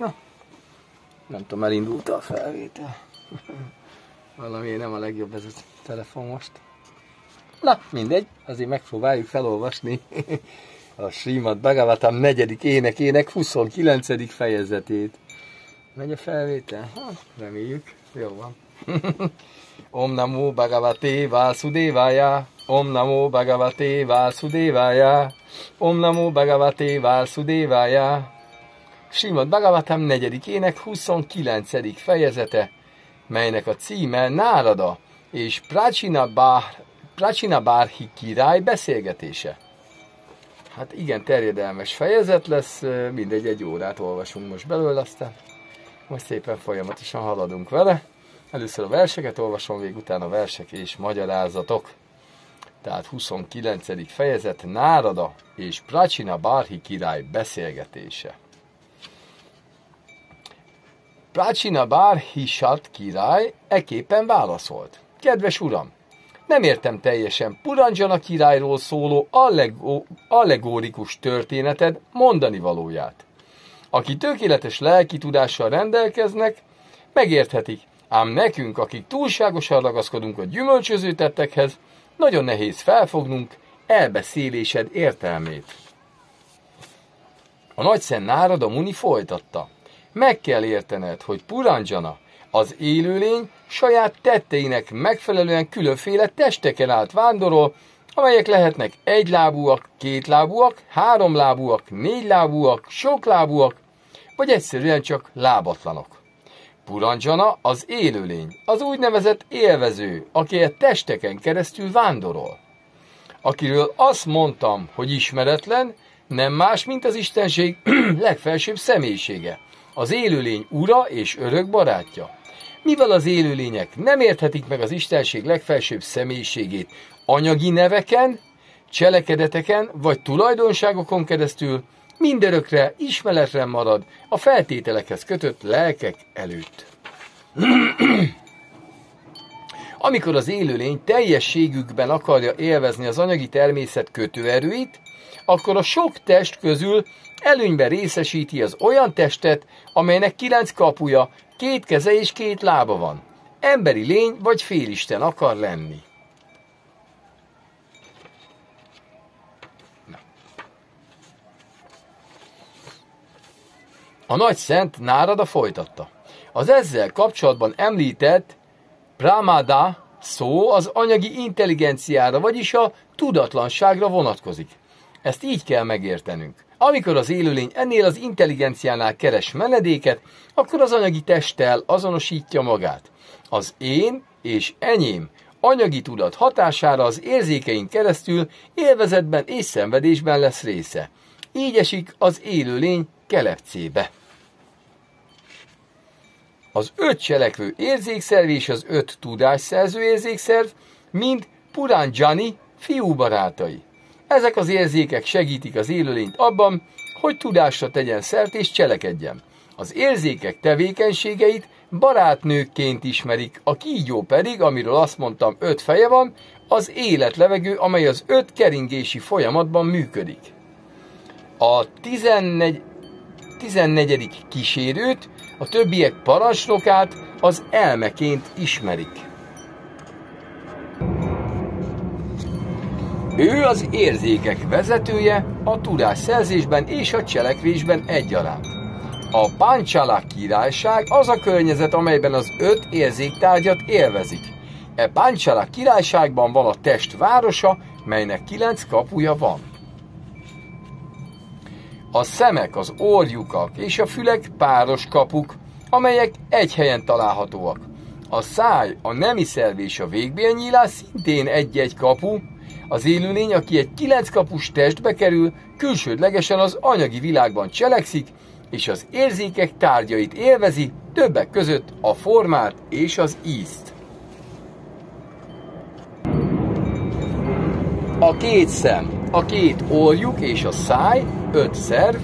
Na, nem tudom, elindult a felvétel. Valami nem a legjobb ez a telefon most. Na, mindegy, azért megpróbáljuk felolvasni a Srimad Bhagavatam negyedik énekének 29. fejezetét. Megy a felvétel? Ha, reméljük. Jó van. Om Namo Bhagavate Vasudevaya Om Namo Bhagavate Vasudevaya Om Namo Bhagavate Vasudevaya Srimad Bhagavatam negyedik ének 29. fejezete, melynek a címe Nárada és Prachina, Bár, Prachina Bárhi király beszélgetése. Hát igen, terjedelmes fejezet lesz, mindegy, egy órát olvasunk most belőle, aztán most szépen folyamatosan haladunk vele. Először a verseket olvasom, végig utána a versek és magyarázatok. Tehát 29. fejezet Nárada és Prachina Bárhi király beszélgetése. Prácsina Bárhisat király eképpen válaszolt. Kedves uram, nem értem teljesen Puranjana királyról szóló allegó, allegórikus történeted mondani valóját. Aki tökéletes lelki tudással rendelkeznek, megérthetik, ám nekünk, akik túlságosan ragaszkodunk a gyümölcsöző tettekhez, nagyon nehéz felfognunk elbeszélésed értelmét. A nagyszen Nárada Muni folytatta. Meg kell értened, hogy Puranjana, az élőlény saját tetteinek megfelelően különféle testeken át vándorol, amelyek lehetnek egylábúak, kétlábúak, háromlábúak, négylábúak, soklábúak, vagy egyszerűen csak lábatlanok. Puranjana az élőlény, az úgynevezett élvező, aki egy testeken keresztül vándorol. Akiről azt mondtam, hogy ismeretlen, nem más, mint az Istenség legfelsőbb személyisége – az élőlény ura és örök barátja. Mivel az élőlények nem érthetik meg az Istenség legfelsőbb személyiségét anyagi neveken, cselekedeteken vagy tulajdonságokon keresztül, mindörökre ismeretlen marad a feltételekhez kötött lelkek előtt. Amikor az élőlény teljességükben akarja élvezni az anyagi természet kötőerőit, akkor a sok test közül előnyben részesíti az olyan testet, amelynek kilenc kapuja, két keze és két lába van. Emberi lény vagy félisten akar lenni. A nagy szent Nárada folytatta. Az ezzel kapcsolatban említett Pramada szó az anyagi intelligenciára, vagyis a tudatlanságra vonatkozik. Ezt így kell megértenünk. Amikor az élőlény ennél az intelligenciánál keres menedéket, akkor az anyagi testtel azonosítja magát. Az én és enyém anyagi tudat hatására az érzékeink keresztül élvezetben és szenvedésben lesz része. Így esik az élőlény kelepcébe. Az öt cselekvő érzékszerv és az öt tudásszerző érzékszerv mind Puranjani fiú barátai. Ezek az érzékek segítik az élőlényt abban, hogy tudásra tegyen szert és cselekedjen. Az érzékek tevékenységeit barátnőkként ismerik, a kígyó pedig, amiről azt mondtam, öt feje van, az életlevegő, amely az öt keringési folyamatban működik. A 14. 14. kísérőt, a többiek parancsnokát az elmeként ismerik. Ő az érzékek vezetője a tudás szerzésben és a cselekvésben egyaránt. A Páncsála királyság az a környezet, amelyben az öt érzéktárgyat élvezik. E Páncsála királyságban van a test városa, melynek kilenc kapuja van. A szemek, az orjukak és a fülek páros kapuk, amelyek egy helyen találhatóak. A száj, a nemi szerv és a végbélnyílás szintén egy-egy kapu, az élőlény, aki egy kilenckapus testbe kerül, külsődlegesen az anyagi világban cselekszik, és az érzékek tárgyait élvezi, többek között a formát és az ízt. A két szem, a két orjuk és a száj, öt szerv,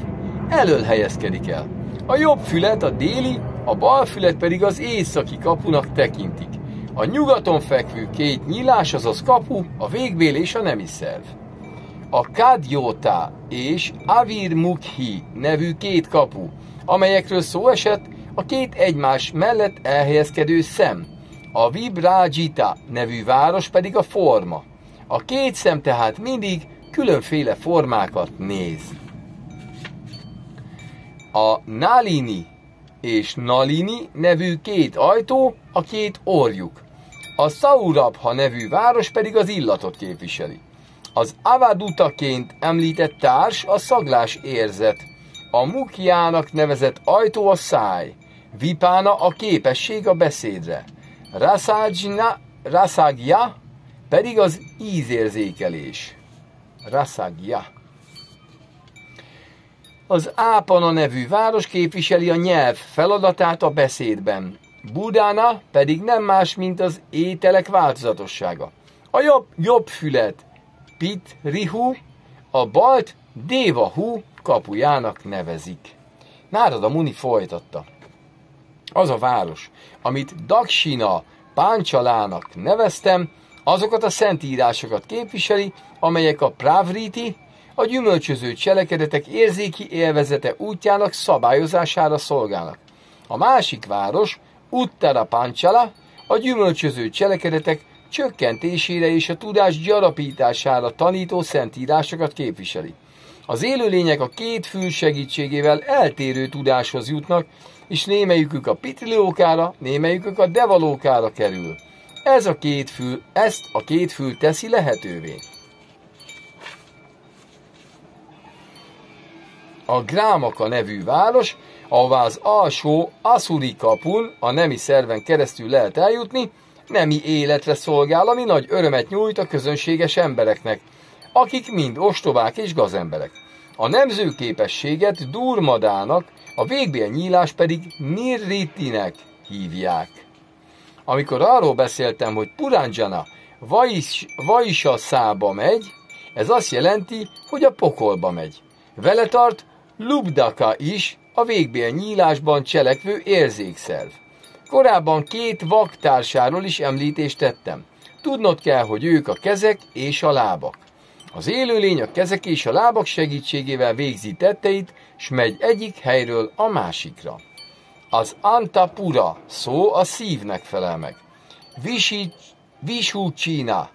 elől helyezkedik el. A jobb fület a déli, a bal fület pedig az északi kapunak tekintik. A nyugaton fekvő két nyílás, azaz kapu, a végbél és a nemi szerv. A Kadjota és Avir Mukhi nevű két kapu, amelyekről szó esett, a két egymás mellett elhelyezkedő szem. A Vibrajita nevű város pedig a forma. A két szem tehát mindig különféle formákat néz. A Nalini és Nalini nevű két ajtó a két orjuk. A Saurabha nevű város pedig az illatot képviseli. Az Avadutaként említett társ a szaglás érzet. A Mukjának nevezett ajtó a száj. Vipána a képesség a beszédre. Rasajna, Rasagya pedig az ízérzékelés. Rasagya. Az Ápana nevű város képviseli a nyelv feladatát a beszédben. Budána pedig nem más, mint az ételek változatossága. A jobb, jobb fület Pit Rihu, a balt Dévahu kapujának nevezik. Nárada Muni folytatta. Az a város, amit Daksina Páncsalának neveztem, azokat a szentírásokat képviseli, amelyek a Pravriti, a gyümölcsöző cselekedetek érzéki élvezete útjának szabályozására szolgálnak. A másik város, Uttara Panchala, a gyümölcsöző cselekedetek csökkentésére és a tudás gyarapítására tanító szentírásokat képviseli. Az élőlények a két fül segítségével eltérő tudáshoz jutnak, és némelyikük a pitrilókára, némelyikük a devalókára kerül. Ez a két fül, ezt a két fül teszi lehetővé. A Grámaka nevű város, ahová az alsó Asuri kapun, a nemi szerven keresztül lehet eljutni, nemi életre szolgál, ami nagy örömet nyújt a közönséges embereknek, akik mind ostobák és gazemberek. A nemző képességet Durmadának, a végbél nyílás pedig Nirritinek hívják. Amikor arról beszéltem, hogy Puranjana Vaisa szába megy, ez azt jelenti, hogy a pokolba megy. Vele tart Lubdaka is, a végbél nyílásban cselekvő érzékszerv. Korábban két vaktársáról is említést tettem. Tudnod kell, hogy ők a kezek és a lábak. Az élőlény a kezek és a lábak segítségével végzi tetteit, s megy egyik helyről a másikra. Az antapura szó a szívnek felel meg. Vishucsina,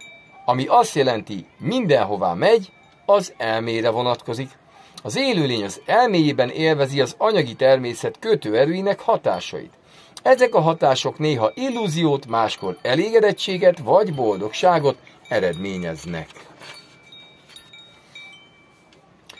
ami azt jelenti mindenhová megy, az elmére vonatkozik. Az élőlény az elméjében élvezi az anyagi természet kötőerőinek hatásait. Ezek a hatások néha illúziót, máskor elégedettséget vagy boldogságot eredményeznek.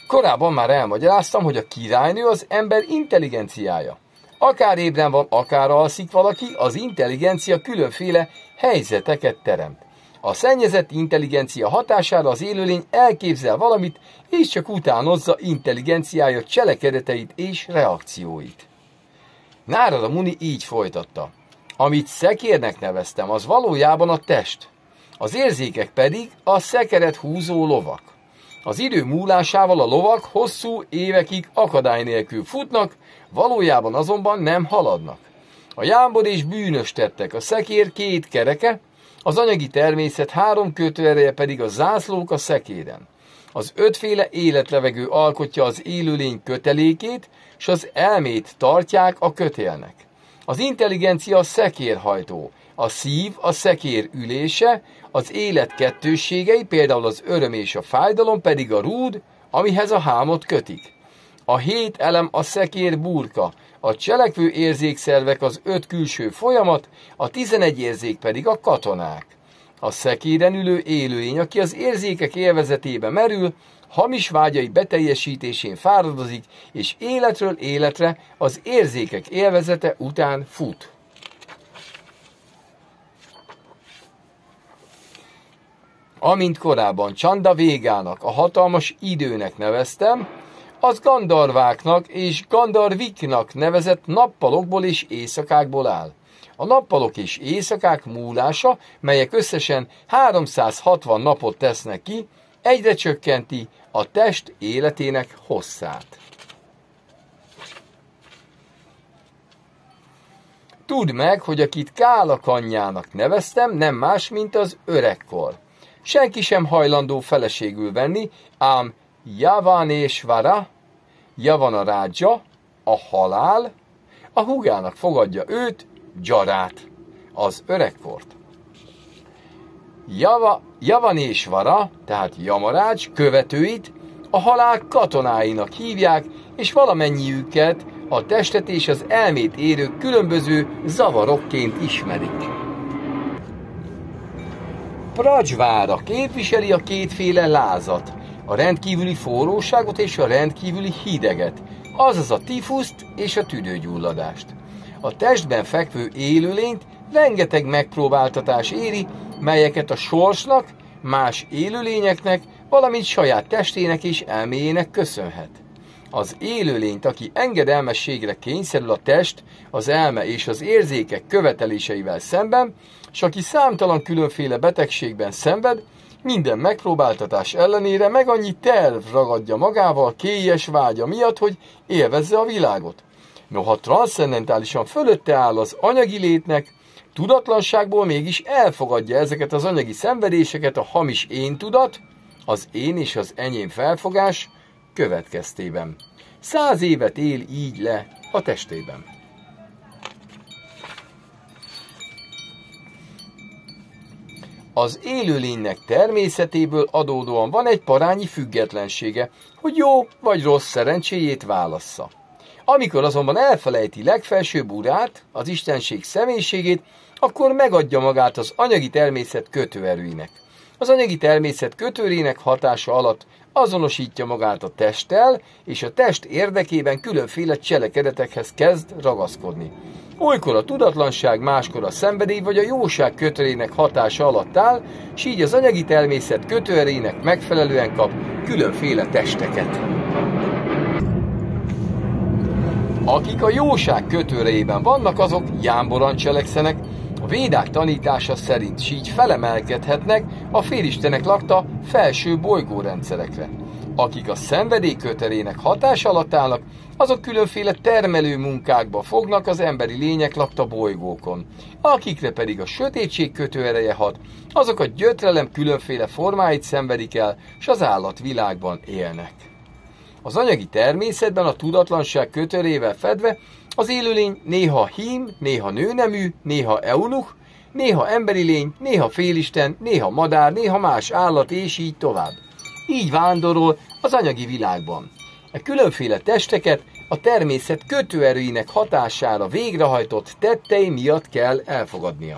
Korábban már elmagyaráztam, hogy a királynő az ember intelligenciája. Akár ébren van, akár alszik valaki, az intelligencia különféle helyzeteket teremt. A szennyezett intelligencia hatására az élőlény elképzel valamit, és csak utánozza intelligenciája cselekedeteit és reakcióit. Nárada Muni így folytatta. Amit szekérnek neveztem, az valójában a test. Az érzékek pedig a szekeret húzó lovak. Az idő múlásával a lovak hosszú évekig akadály nélkül futnak, valójában azonban nem haladnak. A jámbor és bűnös tettek, a szekér két kereke, az anyagi természet három kötőereje pedig a zászlók a szekéren. Az ötféle életlevegő alkotja az élőlény kötelékét, és az elmét tartják a kötélnek. Az intelligencia a szekérhajtó, a szív a szekér ülése, az élet kettősségei, például az öröm és a fájdalom pedig a rúd, amihez a hámot kötik. A hét elem a szekér burka, a cselekvő érzékszervek az öt külső folyamat, a tizenegy érzék pedig a katonák. A szekéren ülő élőlény, aki az érzékek élvezetébe merül, hamis vágyai beteljesítésén fáradozik, és életről életre az érzékek élvezete után fut. Amint korábban Csanda végának, a hatalmas időnek neveztem, az Gandarváknak és Gandarviknak nevezett nappalokból és éjszakákból áll. A nappalok és éjszakák múlása, melyek összesen 360 napot tesznek ki, egyre csökkenti a test életének hosszát. Tudd meg, hogy akit Kálakanyjának neveztem, nem más, mint az öregkor. Senki sem hajlandó feleségül venni, ám Javanésvara, Javana Rádzsa, a halál, a húgának fogadja őt, Gyarát, az öregkort. Java, Javanésvara, tehát Jamarács követőit a halál katonáinak hívják, és valamennyiüket a testet és az elmét érő különböző zavarokként ismerik. Prajvára képviseli a kétféle lázat, a rendkívüli forróságot és a rendkívüli hideget, azaz a tifuszt és a tüdőgyulladást. A testben fekvő élőlényt rengeteg megpróbáltatás éri, melyeket a sorsnak, más élőlényeknek, valamint saját testének és elméjének köszönhet. Az élőlényt, aki engedelmességre kényszerül a test, az elme és az érzékek követeléseivel szemben, és aki számtalan különféle betegségben szenved, minden megpróbáltatás ellenére meg annyi terv ragadja magával kélyes vágya miatt, hogy élvezze a világot. Noha transzcendentálisan fölötte áll az anyagi létnek, tudatlanságból mégis elfogadja ezeket az anyagi szenvedéseket a hamis én tudat, az én és az enyém felfogás következtében. Száz évet él így le a testében. Az élőlénynek természetéből adódóan van egy parányi függetlensége, hogy jó vagy rossz szerencséjét válassza. Amikor azonban elfelejti legfelsőbb urát, az istenség személyiségét, akkor megadja magát az anyagi természet kötőerőinek. Az anyagi természet kötőrének hatása alatt azonosítja magát a testtel, és a test érdekében különféle cselekedetekhez kezd ragaszkodni. Olykor a tudatlanság, máskor a szenvedély vagy a jóság kötőrének hatása alatt áll, s így az anyagi természet kötőerének megfelelően kap különféle testeket. Akik a jóság kötőrejében vannak, azok jámboran cselekszenek, védák tanítása szerint így felemelkedhetnek a félistenek lakta felső bolygórendszerekre. Akik a szenvedély kötelének hatás alatt állnak, azok különféle termelő munkákba fognak az emberi lények lakta bolygókon. Akikre pedig a sötétség kötőereje hat, azok a gyötrelem különféle formáit szenvedik el, s az állatvilágban élnek. Az anyagi természetben a tudatlanság kötörével fedve az élőlény néha hím, néha nőnemű, néha eunuch, néha emberi lény, néha félisten, néha madár, néha más állat, és így tovább. Így vándorol az anyagi világban. E különféle testeket a természet kötőerőinek hatására végrehajtott tettei miatt kell elfogadnia.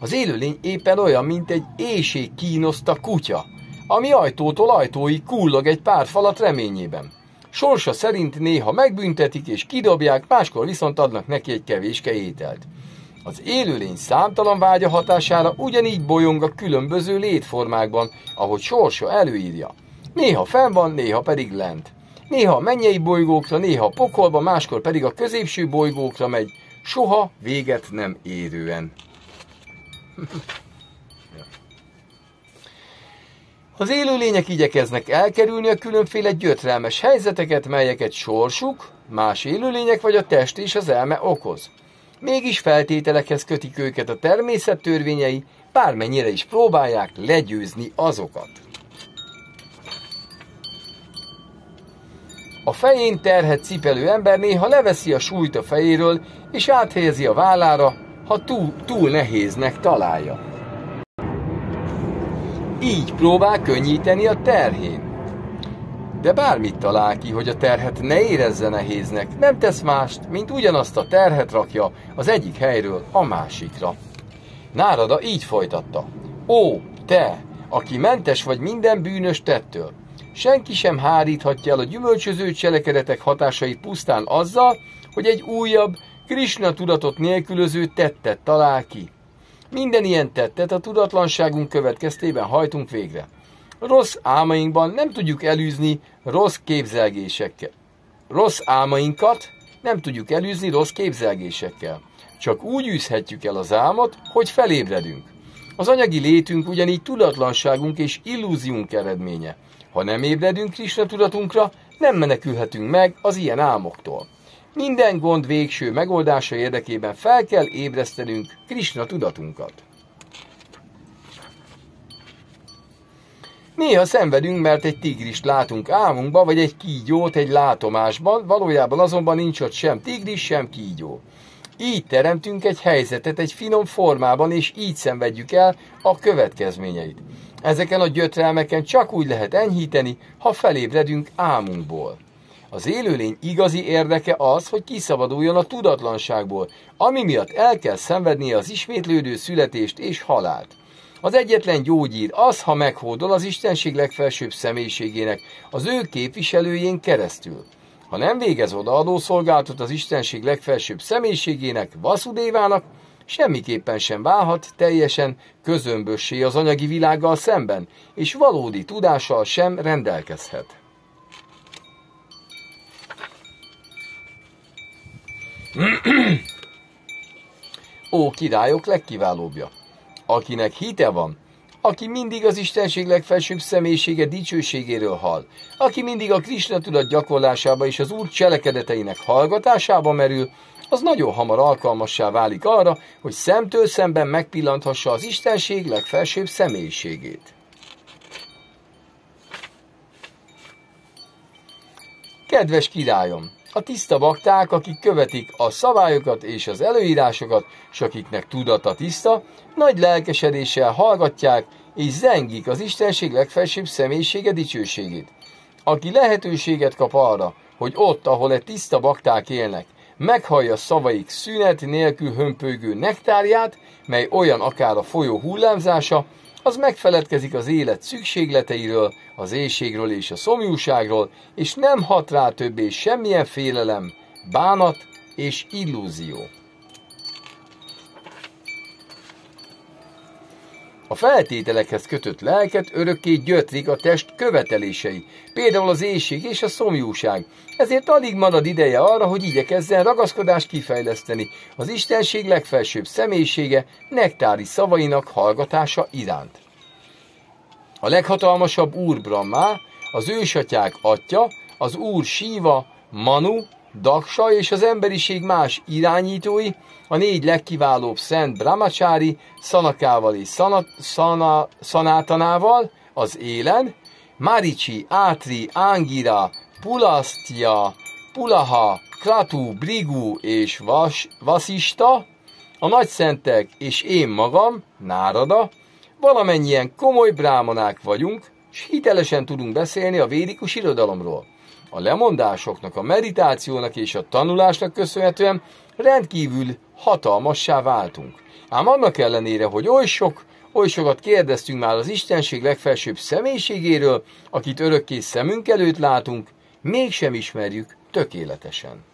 Az élőlény éppen olyan, mint egy éjség kínoszta kutya, ami ajtótól ajtóig kullog egy pár falat reményében. Sorsa szerint néha megbüntetik és kidobják, máskor viszont adnak neki egy kevéske ételt. Az élőlény számtalan vágya hatására ugyanígy bolyong a különböző létformákban, ahogy sorsa előírja. Néha fenn van, néha pedig lent. Néha a mennyei bolygókra, néha a pokolba, máskor pedig a középső bolygókra megy, soha véget nem érően. Az élőlények igyekeznek elkerülni a különféle gyötrelmes helyzeteket, melyeket sorsuk, más élőlények vagy a test és az elme okoz. Mégis feltételekhez kötik őket a természet törvényei, bármennyire is próbálják legyőzni azokat. A fején terhet cipelő ember néha leveszi a súlyt a fejéről, és áthelyezi a vállára, ha túl, túl nehéznek találja. Így próbál könnyíteni a terhén. De bármit talál ki, hogy a terhet ne érezze nehéznek, nem tesz mást, mint ugyanazt a terhet rakja az egyik helyről a másikra. Nárada így folytatta. Ó, te, aki mentes vagy minden bűnös tettől, senki sem háríthatja el a gyümölcsöző cselekedetek hatásait pusztán azzal, hogy egy újabb, Krishna tudatot nélkülöző tettet talál ki. Minden ilyen tettet a tudatlanságunk következtében hajtunk végre. Rossz álmainkban nem tudjuk elűzni rossz képzelgésekkel. Rossz álmainkat nem tudjuk elűzni rossz képzelgésekkel. Csak úgy űzhetjük el az álmot, hogy felébredünk. Az anyagi létünk ugyanígy tudatlanságunk és illúziunk eredménye. Ha nem ébredünk Krishna tudatunkra, nem menekülhetünk meg az ilyen álmoktól. Minden gond végső megoldása érdekében fel kell ébresztenünk Krishna tudatunkat. Néha szenvedünk, mert egy tigrist látunk álmunkba, vagy egy kígyót egy látomásban, valójában azonban nincs ott sem tigris, sem kígyó. Így teremtünk egy helyzetet egy finom formában, és így szenvedjük el a következményeit. Ezeken a gyötrelmeken csak úgy lehet enyhíteni, ha felébredünk álmunkból. Az élőlény igazi érdeke az, hogy kiszabaduljon a tudatlanságból, ami miatt el kell szenvednie az ismétlődő születést és halált. Az egyetlen gyógyír az, ha meghódol az Istenség legfelsőbb személyiségének, az ő képviselőjén keresztül. Ha nem végez odaadó szolgálatot az Istenség legfelsőbb személyiségének, Vasudévának, semmiképpen sem válhat teljesen közömbössé az anyagi világgal szemben, és valódi tudással sem rendelkezhet. Ó, királyok legkiválóbbja! Akinek hite van, aki mindig az Istenség legfelsőbb személyisége dicsőségéről hall, aki mindig a Krishna tudat gyakorlásába és az Úr cselekedeteinek hallgatásába merül, az nagyon hamar alkalmassá válik arra, hogy szemtől szemben megpillanthassa az Istenség legfelsőbb személyiségét. Kedves királyom! A tiszta bakták, akik követik a szabályokat és az előírásokat, és akiknek tudata tiszta, nagy lelkesedéssel hallgatják és zengik az Istenség legfelsőbb személyisége dicsőségét. Aki lehetőséget kap arra, hogy ott, ahol egy tiszta bakták élnek, meghallja szavaik szünet nélkül hömpögő nektárját, mely olyan akár a folyó hullámzása, az megfeledkezik az élet szükségleteiről, az éjségről és a szomjúságról, és nem hat rá többé semmilyen félelem, bánat és illúzió. A feltételekhez kötött lelket örökké gyötrik a test követelései, például az éjség és a szomjúság. Ezért alig marad ideje arra, hogy igyekezzen ragaszkodást kifejleszteni az Istenség legfelsőbb személyisége nektári szavainak hallgatása iránt. A leghatalmasabb úr Brahma, az ősatyák atya, az úr Síva, Manu, Daksa és az emberiség más irányítói, a négy legkiválóbb szent Brahmacsári, Szanakával és Szana, Szana, Szanátanával az élen, Marici, Átri, Ángira, Pulasztja, Pulaha, Kratu, Brigu és Vas, Vasista, a nagyszentek és én magam, Nárada, valamennyien komoly brámanák vagyunk, és hitelesen tudunk beszélni a védikus irodalomról. A lemondásoknak, a meditációnak és a tanulásnak köszönhetően rendkívül hatalmassá váltunk. Ám annak ellenére, hogy oly sok, oly sokat kérdeztünk már az Istenség legfelsőbb személyiségéről, akit örökké szemünk előtt látunk, mégsem ismerjük tökéletesen.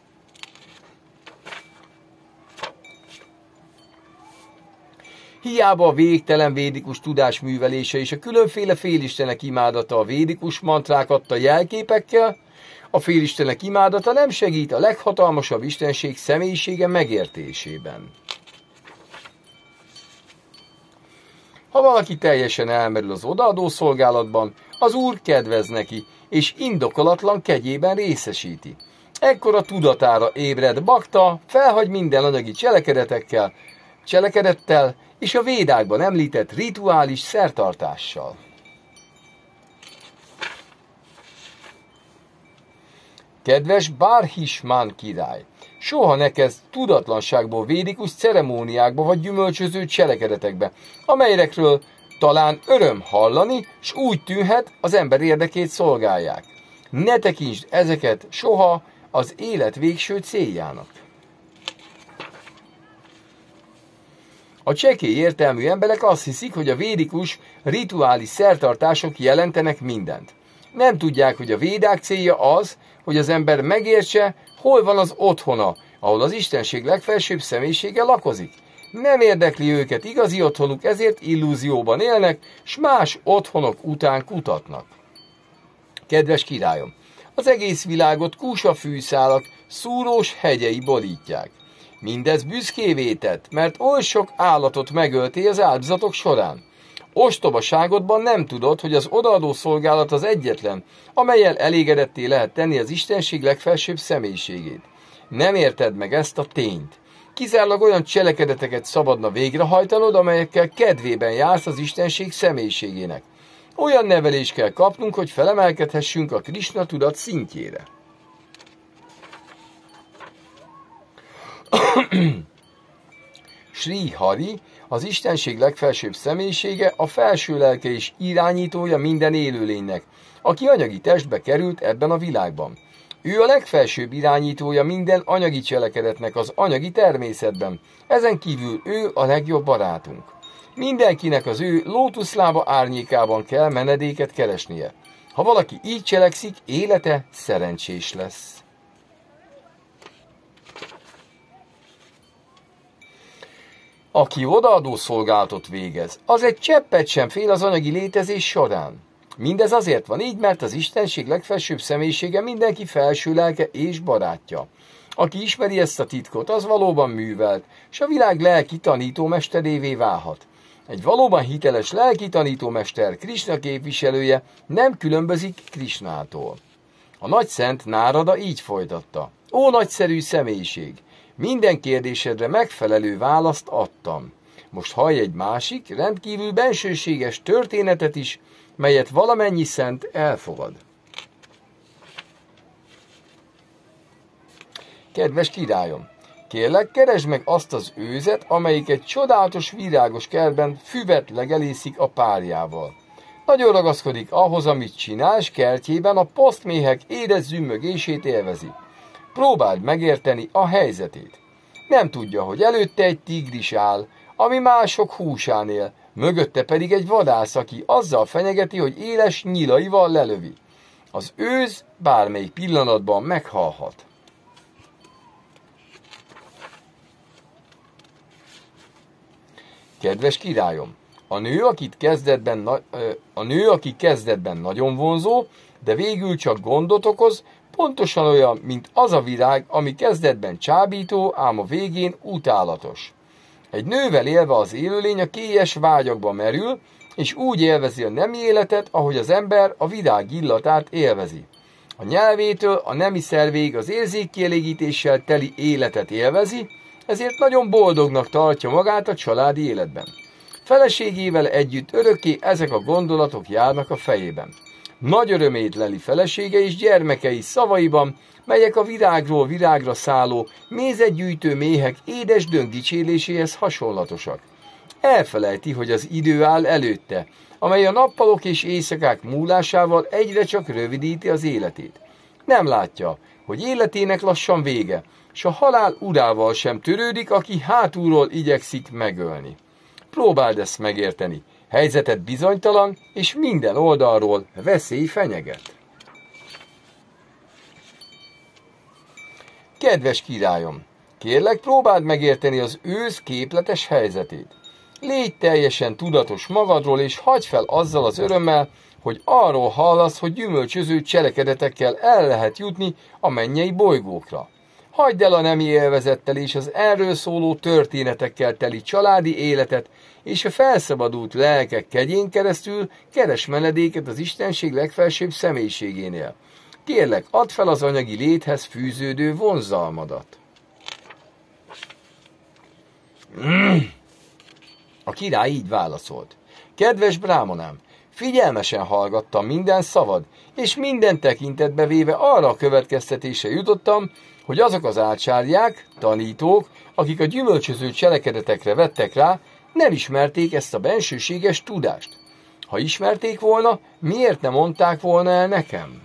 Hiába a végtelen védikus tudás művelése és a különféle félistenek imádata a védikus mantrák adta jelképekkel, a félistenek imádata nem segít a leghatalmasabb istenség személyisége megértésében. Ha valaki teljesen elmerül az odaadó szolgálatban, az úr kedvez neki, és indokolatlan kegyében részesíti. Ekkor a tudatára ébred bakta, felhagy minden anyagi cselekedetekkel, cselekedettel és a védákban említett rituális szertartással. Kedves Bárhismán király, soha ne kezd tudatlanságból védikus ceremóniákba vagy gyümölcsöző cselekedetekbe, amelyekről talán öröm hallani, s úgy tűnhet, az ember érdekét szolgálják. Ne tekintsd ezeket soha az élet végső céljának. A csekély értelmű emberek azt hiszik, hogy a védikus rituális szertartások jelentenek mindent. Nem tudják, hogy a védák célja az, hogy az ember megértse, hol van az otthona, ahol az Istenség legfelsőbb személyisége lakozik. Nem érdekli őket igazi otthonuk, ezért illúzióban élnek, s más otthonok után kutatnak. Kedves királyom, az egész világot kúsafűszálak, szúrós hegyei borítják. Mindez büszkévé tett, mert oly sok állatot megölté az áldozatok során. Ostobaságodban nem tudod, hogy az odaadó szolgálat az egyetlen, amelyel elégedetté lehet tenni az Istenség legfelsőbb személyiségét. Nem érted meg ezt a tényt. Kizárólag olyan cselekedeteket szabadna végrehajtanod, amelyekkel kedvében jársz az Istenség személyiségének. Olyan nevelést kell kapnunk, hogy felemelkedhessünk a Krishna tudat szintjére. Sri Hari, az Istenség legfelsőbb személyisége, a felső lelke és irányítója minden élőlénynek, aki anyagi testbe került ebben a világban. Ő a legfelsőbb irányítója minden anyagi cselekedetnek az anyagi természetben. Ezen kívül ő a legjobb barátunk. Mindenkinek az ő lótuszlába árnyékában kell menedéket keresnie. Ha valaki így cselekszik, élete szerencsés lesz. Aki odaadó szolgálatot végez, az egy cseppet sem fél az anyagi létezés során. Mindez azért van így, mert az Istenség legfelsőbb személyisége mindenki felső lelke és barátja. Aki ismeri ezt a titkot, az valóban művelt, és a világ lelki tanítómesterévé válhat. Egy valóban hiteles lelki tanítómester, Krishna képviselője nem különbözik Krishnától. A nagy szent Nárada így folytatta. Ó nagyszerű személyiség! Minden kérdésedre megfelelő választ adtam. Most hallj egy másik, rendkívül bensőséges történetet is, melyet valamennyi szent elfogad. Kedves királyom, kérlek, keresd meg azt az őzet, amelyik egy csodálatos virágos kertben füvet legelészik a párjával. Nagyon ragaszkodik ahhoz, amit csinál, és kertjében a posztméhek édes zümmögését élvezi. Próbáld megérteni a helyzetét. Nem tudja, hogy előtte egy tigris áll, ami mások húsán él, mögötte pedig egy vadász, aki azzal fenyegeti, hogy éles nyilaival lelövi. Az őz bármelyik pillanatban meghalhat. Kedves királyom, a nő, akit kezdetben, a nő, aki kezdetben nagyon vonzó, de végül csak gondot okoz, pontosan olyan, mint az a virág, ami kezdetben csábító, ám a végén utálatos. Egy nővel élve az élőlény a kélyes vágyakba merül, és úgy élvezi a nemi életet, ahogy az ember a virág illatát élvezi. A nyelvétől a nemi szervég az érzékkielégítéssel teli életet élvezi, ezért nagyon boldognak tartja magát a családi életben. Feleségével együtt örökké ezek a gondolatok járnak a fejében. Nagy örömét leli felesége és gyermekei szavaiban, melyek a virágról virágra szálló, mézetgyűjtő méhek édes döngdicséléséhez hasonlatosak. Elfelejti, hogy az idő áll előtte, amely a nappalok és éjszakák múlásával egyre csak rövidíti az életét. Nem látja, hogy életének lassan vége, s a halál urával sem törődik, aki hátulról igyekszik megölni. Próbáld ezt megérteni. Helyzetet bizonytalan, és minden oldalról veszély fenyeget. Kedves királyom, kérlek próbáld megérteni az ősz képletes helyzetét. Légy teljesen tudatos magadról, és hagyj fel azzal az örömmel, hogy arról hallasz, hogy gyümölcsöző cselekedetekkel el lehet jutni a mennyei bolygókra. Hagyd el a nemi élvezettel és az erről szóló történetekkel teli családi életet, és a felszabadult lelkek kegyén keresztül keres menedéket az Istenség legfelsőbb személyiségénél. Kérlek, add fel az anyagi léthez fűződő vonzalmadat. A király így válaszolt. Kedves brámonám, figyelmesen hallgattam minden szavad, és minden tekintetbe véve arra a következtetése jutottam, hogy azok az átsárják, tanítók, akik a gyümölcsöző cselekedetekre vettek rá, nem ismerték ezt a bensőséges tudást. Ha ismerték volna, miért nem mondták volna el nekem?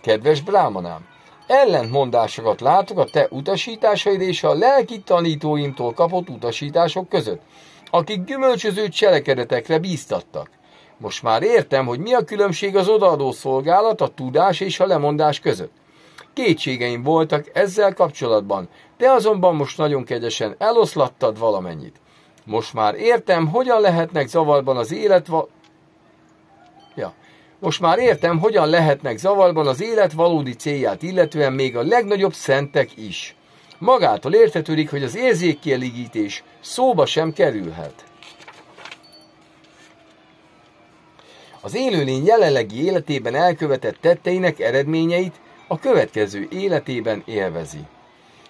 Kedves brámanám, ellentmondásokat látok a te utasításaid és a lelki tanítóimtól kapott utasítások között, akik gyümölcsöző cselekedetekre bíztattak. Most már értem, hogy mi a különbség az odaadó szolgálat, a tudás és a lemondás között. Kétségeim voltak ezzel kapcsolatban, de azonban most nagyon kegyesen eloszlattad valamennyit. Most már értem, hogyan lehetnek zavarban az élet... Ja. Most már értem, hogyan lehetnek zavarban az élet valódi célját, illetően még a legnagyobb szentek is. Magától értetődik, hogy az érzékkielégítés szóba sem kerülhet. Az élőlény jelenlegi életében elkövetett tetteinek eredményeit a következő életében élvezi.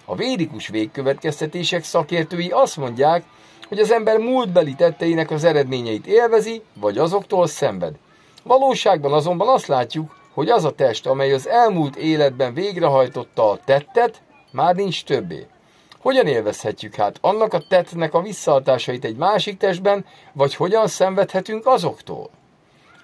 A védikus végkövetkeztetések szakértői azt mondják, hogy az ember múltbeli tetteinek az eredményeit élvezi, vagy azoktól szenved. Valóságban azonban azt látjuk, hogy az a test, amely az elmúlt életben végrehajtotta a tettet, már nincs többé. Hogyan élvezhetjük hát annak a tettnek a visszahatásait egy másik testben, vagy hogyan szenvedhetünk azoktól?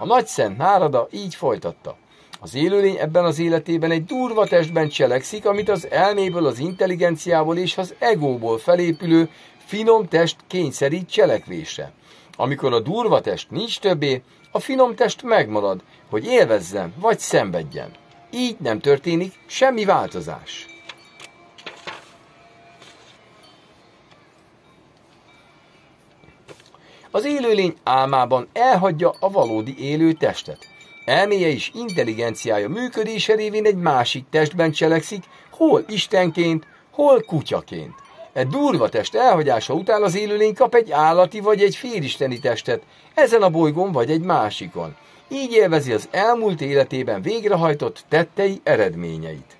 A nagy szent Nárada így folytatta. Az élőlény ebben az életében egy durva testben cselekszik, amit az elméből, az intelligenciából és az egóból felépülő finom test kényszerít cselekvésre. Amikor a durva test nincs többé, a finom test megmarad, hogy élvezzen vagy szenvedjen. Így nem történik semmi változás. Az élőlény álmában elhagyja a valódi élő testet. Elméje és intelligenciája működése révén egy másik testben cselekszik, hol istenként, hol kutyaként. Egy durva test elhagyása után az élőlény kap egy állati vagy egy félisteni testet, ezen a bolygón vagy egy másikon. Így élvezi az elmúlt életében végrehajtott tettei eredményeit.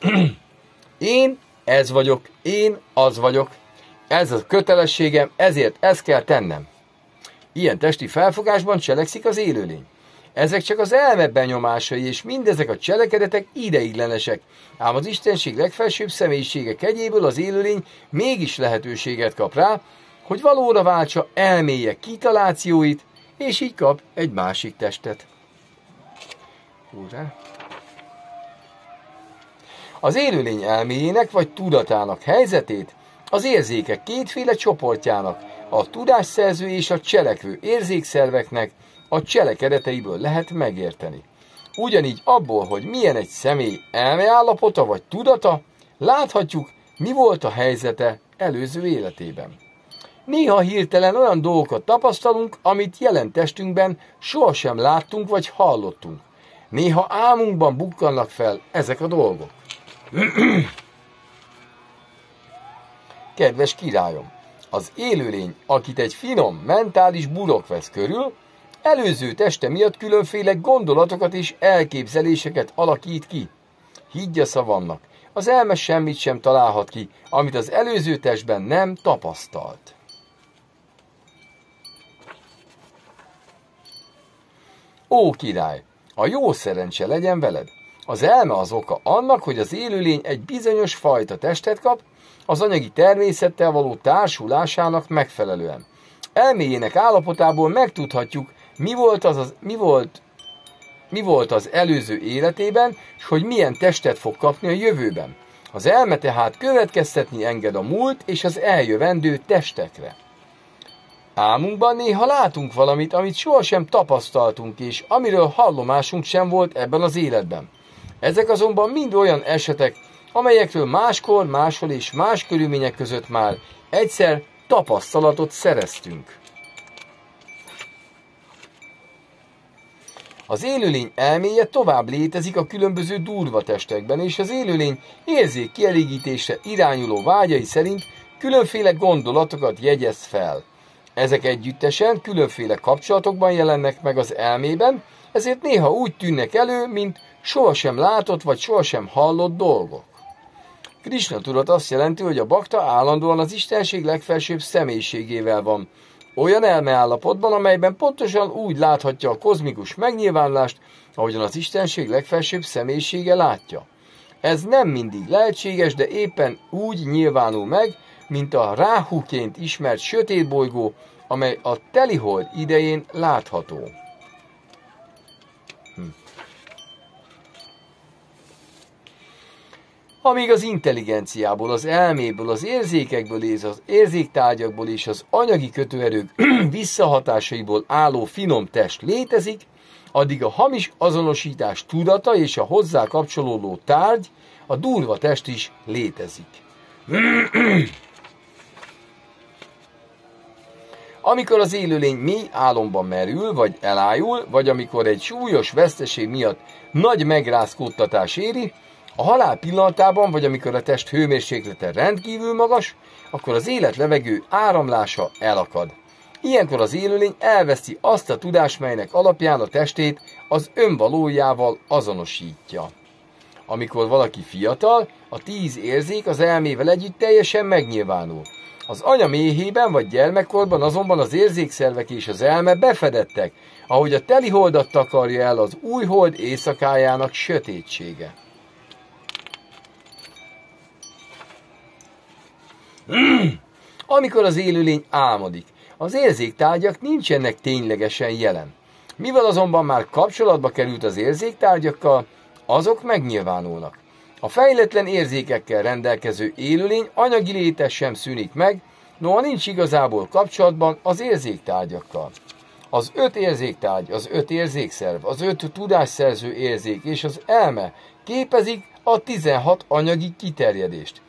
Én ez vagyok, én az vagyok, ez a kötelességem, ezért ezt kell tennem. Ilyen testi felfogásban cselekszik az élőlény. Ezek csak az elme benyomásai, és mindezek a cselekedetek ideiglenesek, ám az Istenség legfelsőbb személyisége kegyéből az élőlény mégis lehetőséget kap rá, hogy valóra váltsa elméje kitalációit, és így kap egy másik testet. Úrá! Az élőlény elméjének vagy tudatának helyzetét az érzékek kétféle csoportjának, a tudásszerző és a cselekvő érzékszerveknek a cselekedeteiből lehet megérteni. Ugyanígy abból, hogy milyen egy személy elmeállapota vagy tudata, láthatjuk, mi volt a helyzete előző életében. Néha hirtelen olyan dolgokat tapasztalunk, amit jelen testünkben sohasem láttunk vagy hallottunk. Néha álmunkban bukkannak fel ezek a dolgok. Kedves királyom, az élőlény, akit egy finom, mentális burok vesz körül, előző teste miatt különféle gondolatokat és elképzeléseket alakít ki. Higgy a szavannak, az elme semmit sem találhat ki, amit az előző testben nem tapasztalt. Ó király, a jó szerencse legyen veled. Az elme az oka annak, hogy az élőlény egy bizonyos fajta testet kap, az anyagi természettel való társulásának megfelelően. Elméjének állapotából megtudhatjuk, mi volt az, az, mi volt, mi volt az előző életében, és hogy milyen testet fog kapni a jövőben. Az elme tehát következtetni enged a múlt és az eljövendő testekre. Álmunkban néha látunk valamit, amit sohasem tapasztaltunk, és amiről hallomásunk sem volt ebben az életben. Ezek azonban mind olyan esetek, amelyekről máskor, máshol és más körülmények között már egyszer tapasztalatot szereztünk. Az élőlény elméje tovább létezik a különböző durva testekben, és az élőlény érzék kielégítésre irányuló vágyai szerint különféle gondolatokat jegyez fel. Ezek együttesen különféle kapcsolatokban jelennek meg az elmében, ezért néha úgy tűnnek elő, mint sohasem látott vagy sohasem hallott dolgok. Krishna tudat azt jelenti, hogy a bakta állandóan az Istenség legfelsőbb személyiségével van. Olyan elmeállapotban, amelyben pontosan úgy láthatja a kozmikus megnyilvánulást, ahogyan az Istenség legfelsőbb személyisége látja. Ez nem mindig lehetséges, de éppen úgy nyilvánul meg, mint a ráhuként ismert sötét bolygó, amely a telihold idején látható. Amíg az intelligenciából, az elméből, az érzékekből és az érzéktárgyakból és az anyagi kötőerők visszahatásaiból álló finom test létezik, addig a hamis azonosítás tudata és a hozzá kapcsolódó tárgy, a durva test is létezik. Amikor az élőlény mély álomban merül, vagy elájul, vagy amikor egy súlyos veszteség miatt nagy megrázkódtatás éri, a halál pillanatában, vagy amikor a test hőmérséklete rendkívül magas, akkor az élet levegő áramlása elakad. Ilyenkor az élőlény elveszi azt a tudást, melynek alapján a testét az önvalójával azonosítja. Amikor valaki fiatal, a tíz érzék az elmével együtt teljesen megnyilvánul. Az anya méhében vagy gyermekkorban azonban az érzékszervek és az elme befedettek, ahogy a teli holdat takarja el az új hold éjszakájának sötétsége. Amikor az élőlény álmodik, az érzéktárgyak nincsenek ténylegesen jelen. Mivel azonban már kapcsolatba került az érzéktárgyakkal, azok megnyilvánulnak. A fejletlen érzékekkel rendelkező élőlény anyagi léte sem szűnik meg, noha nincs igazából kapcsolatban az érzéktárgyakkal. Az öt érzéktárgy, az öt érzékszerv, az öt tudásszerző érzék és az elme képezik a 16 anyagi kiterjedést.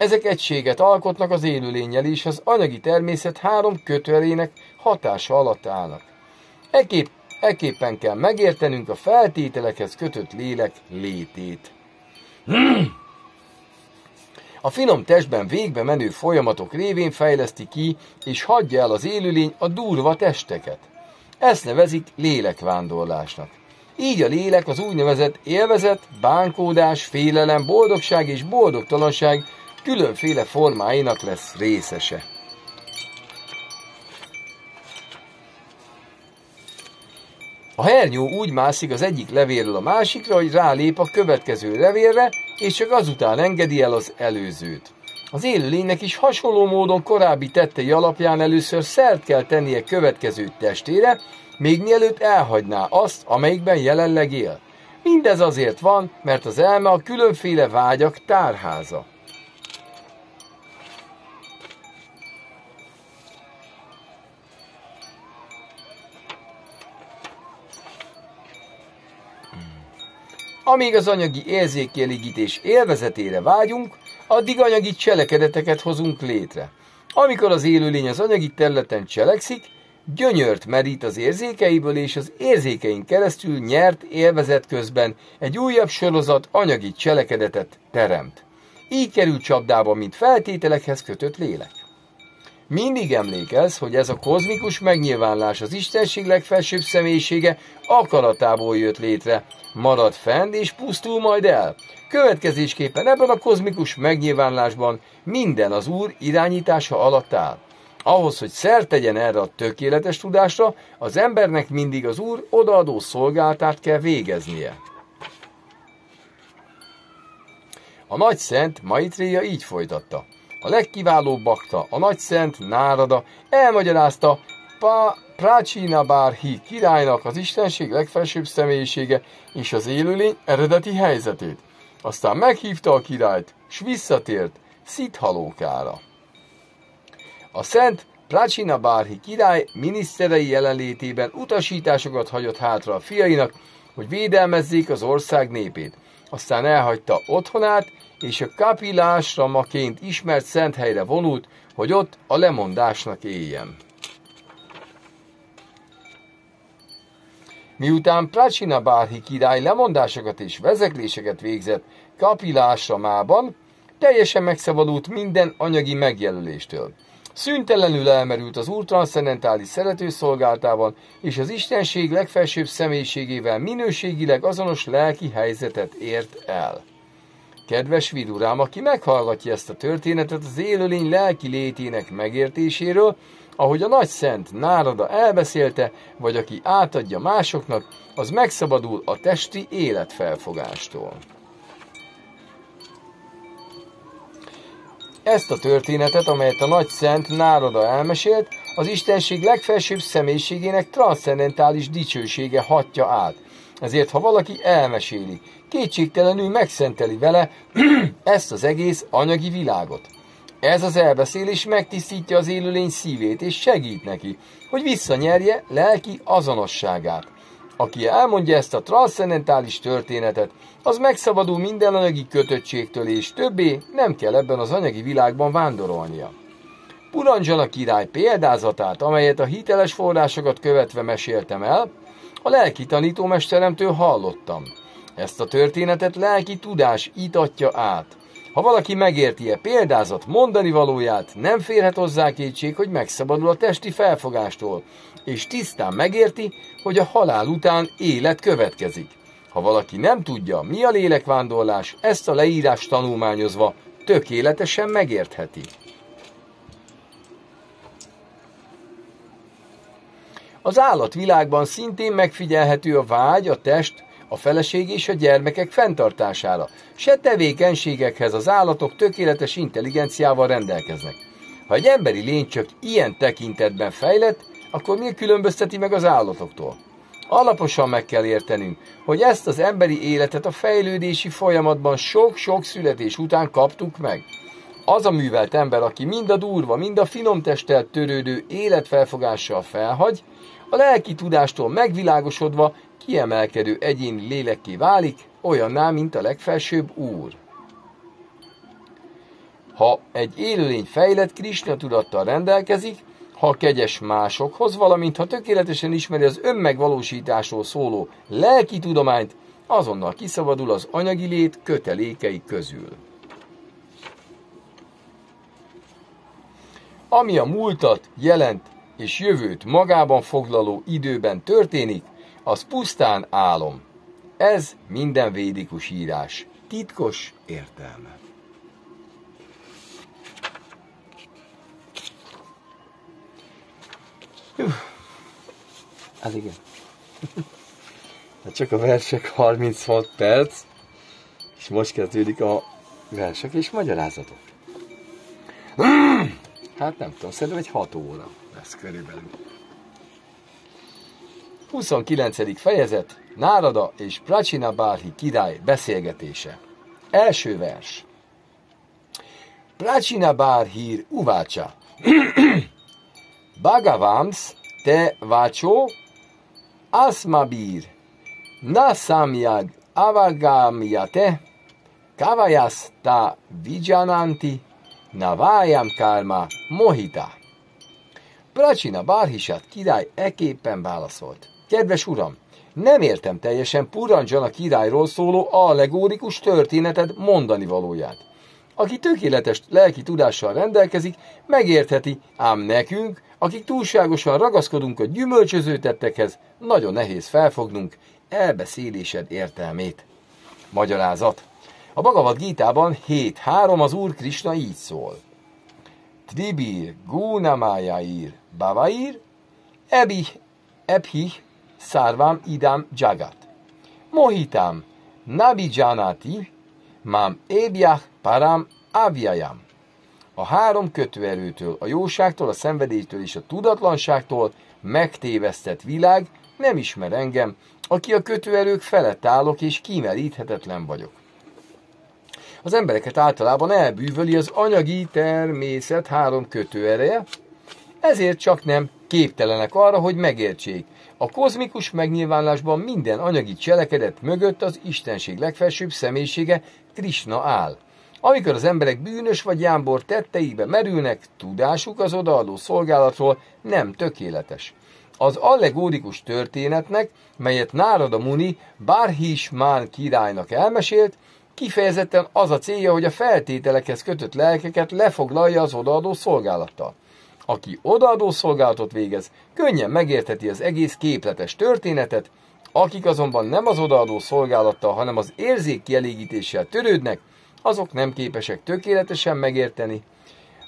Ezek egységet alkotnak az élőlényel és az anyagi természet három kötőelének hatása alatt állnak. Ekép, eképpen kell megértenünk a feltételekhez kötött lélek létét. A finom testben végbe menő folyamatok révén fejleszti ki és hagyja el az élőlény a durva testeket. Ezt nevezik lélekvándorlásnak. Így a lélek az úgynevezett élvezet, bánkódás, félelem, boldogság és boldogtalanság különféle formáinak lesz részese. A hernyó úgy mászik az egyik levélről a másikra, hogy rálép a következő levélre, és csak azután engedi el az előzőt. Az élőlénynek is hasonló módon korábbi tettei alapján először szert kell tennie következő testére, még mielőtt elhagyná azt, amelyikben jelenleg él. Mindez azért van, mert az elme a különféle vágyak tárháza. Amíg az anyagi érzékkielégítés élvezetére vágyunk, addig anyagi cselekedeteket hozunk létre. Amikor az élőlény az anyagi területen cselekszik, gyönyört merít az érzékeiből, és az érzékeink keresztül nyert élvezet közben egy újabb sorozat anyagi cselekedetet teremt. Így kerül csapdába, mint feltételekhez kötött lélek. Mindig emlékezz, hogy ez a kozmikus megnyilvánulás az Istenség legfelsőbb személyisége akaratából jött létre, marad fenn és pusztul majd el. Következésképpen ebben a kozmikus megnyilvánulásban minden az Úr irányítása alatt áll. Ahhoz, hogy szert tegyen erre a tökéletes tudásra, az embernek mindig az Úr odaadó szolgáltát kell végeznie. A nagy szent Maitréja így folytatta. A legkiválóbb bakta, a nagy szent Nárada elmagyarázta pa Prácsina Bárhi királynak az istenség legfelsőbb személyisége és az élőlény eredeti helyzetét. Aztán meghívta a királyt, s visszatért Szithalókára. A szent Prácsina Bárhi király miniszterei jelenlétében utasításokat hagyott hátra a fiainak, hogy védelmezzék az ország népét. Aztán elhagyta otthonát, és a kapilásramaként ismert szent helyre vonult, hogy ott a lemondásnak éljen. Miután Prachina Bárhi király lemondásokat és vezekléseket végzett kapilásramában, teljesen megszabadult minden anyagi megjelöléstől. Szüntelenül elmerült az ultranszendentális szeretőszolgáltában, és az Istenség legfelsőbb személyiségével minőségileg azonos lelki helyzetet ért el. Kedves vidurám, aki meghallgatja ezt a történetet az élőlény lelki létének megértéséről, ahogy a nagy szent Nárada elbeszélte, vagy aki átadja másoknak, az megszabadul a testi életfelfogástól. Ezt a történetet, amelyet a nagy szent Nárada elmesélt, az Istenség legfelsőbb személyiségének transzcendentális dicsősége hatja át. Ezért, ha valaki elmeséli, kétségtelenül megszenteli vele ezt az egész anyagi világot. Ez az elbeszélés megtisztítja az élőlény szívét, és segít neki, hogy visszanyerje lelki azonosságát. Aki elmondja ezt a transzcendentális történetet, az megszabadul minden anyagi kötöttségtől, és többé nem kell ebben az anyagi világban vándorolnia. Puranjana király példázatát, amelyet a hiteles forrásokat követve meséltem el, a lelki tanítómesteremtől hallottam. Ezt a történetet lelki tudás itatja át. Ha valaki megérti-e példázat mondani valóját, nem férhet hozzá kétség, hogy megszabadul a testi felfogástól, és tisztán megérti, hogy a halál után élet következik. Ha valaki nem tudja, mi a lélekvándorlás, ezt a leírás tanulmányozva tökéletesen megértheti. Az állatvilágban szintén megfigyelhető a vágy, a test, a feleség és a gyermekek fenntartására. Se tevékenységekhez az állatok tökéletes intelligenciával rendelkeznek. Ha egy emberi lény csak ilyen tekintetben fejlett, akkor mi különbözteti meg az állatoktól? Alaposan meg kell értenünk, hogy ezt az emberi életet a fejlődési folyamatban sok-sok születés után kaptuk meg. Az a művelt ember, aki mind a durva, mind a finom testtel törődő életfelfogással felhagy, a lelki tudástól megvilágosodva kiemelkedő egyéni lélekké válik, olyanná, mint a legfelsőbb úr. Ha egy élőlény fejlett Krishna tudattal rendelkezik, ha kegyes másokhoz, valamint ha tökéletesen ismeri az önmegvalósításról szóló lelki tudományt, azonnal kiszabadul az anyagi lét kötelékei közül. Ami a múltat, jelent és jövőt magában foglaló időben történik, az pusztán álom. Ez minden védikus írás. Titkos értelme. Hát igen. Hát csak a versek 36 perc, és most kezdődik a versek és magyarázatok. Hát nem tudom, szerintem egy 6 óra lesz körülbelül. 29. fejezet Nárada és Prachina Bálhi király beszélgetése. Első vers. Prachina Bálhír uvácsa. Bhagavams te vacho asmabir nasamyag avagamyate kavayas ta vijananti navayam karma mohita. Pracsina Bárhisát király eképpen válaszolt. Kedves uram, nem értem teljesen Puranjana királyról szóló allegórikus történeted mondani valóját. Aki tökéletes lelki tudással rendelkezik, megértheti, ám nekünk, akik túlságosan ragaszkodunk a gyümölcsöző tettekhez, nagyon nehéz felfognunk elbeszélésed értelmét. Magyarázat. A Bhagavad Gítában 7.3 az Úr Krishna így szól. Tribir Gunamájair Bavair Ebih Ebhih Szárvám idám jagat. Mohitam nabijanati mám ébjach param avjajam. A három kötőerőtől, a jóságtól, a szenvedélytől és a tudatlanságtól megtévesztett világ nem ismer engem, aki a kötőerők felett állok és kimeríthetetlen vagyok. Az embereket általában elbűvöli az anyagi természet három kötőereje, ezért csak nem képtelenek arra, hogy megértsék, a kozmikus megnyilvánulásban minden anyagi cselekedet mögött az Istenség legfelsőbb személyisége Krishna áll. Amikor az emberek bűnös vagy jámbor tetteibe merülnek, tudásuk az odaadó szolgálatról nem tökéletes. Az allegórikus történetnek, melyet Nárada Muni Barhismán királynak elmesélt, kifejezetten az a célja, hogy a feltételekhez kötött lelkeket lefoglalja az odaadó szolgálattal. Aki odaadó szolgálatot végez, könnyen megértheti az egész képletes történetet, akik azonban nem az odaadó szolgálattal, hanem az érzék kielégítéssel törődnek, azok nem képesek tökéletesen megérteni,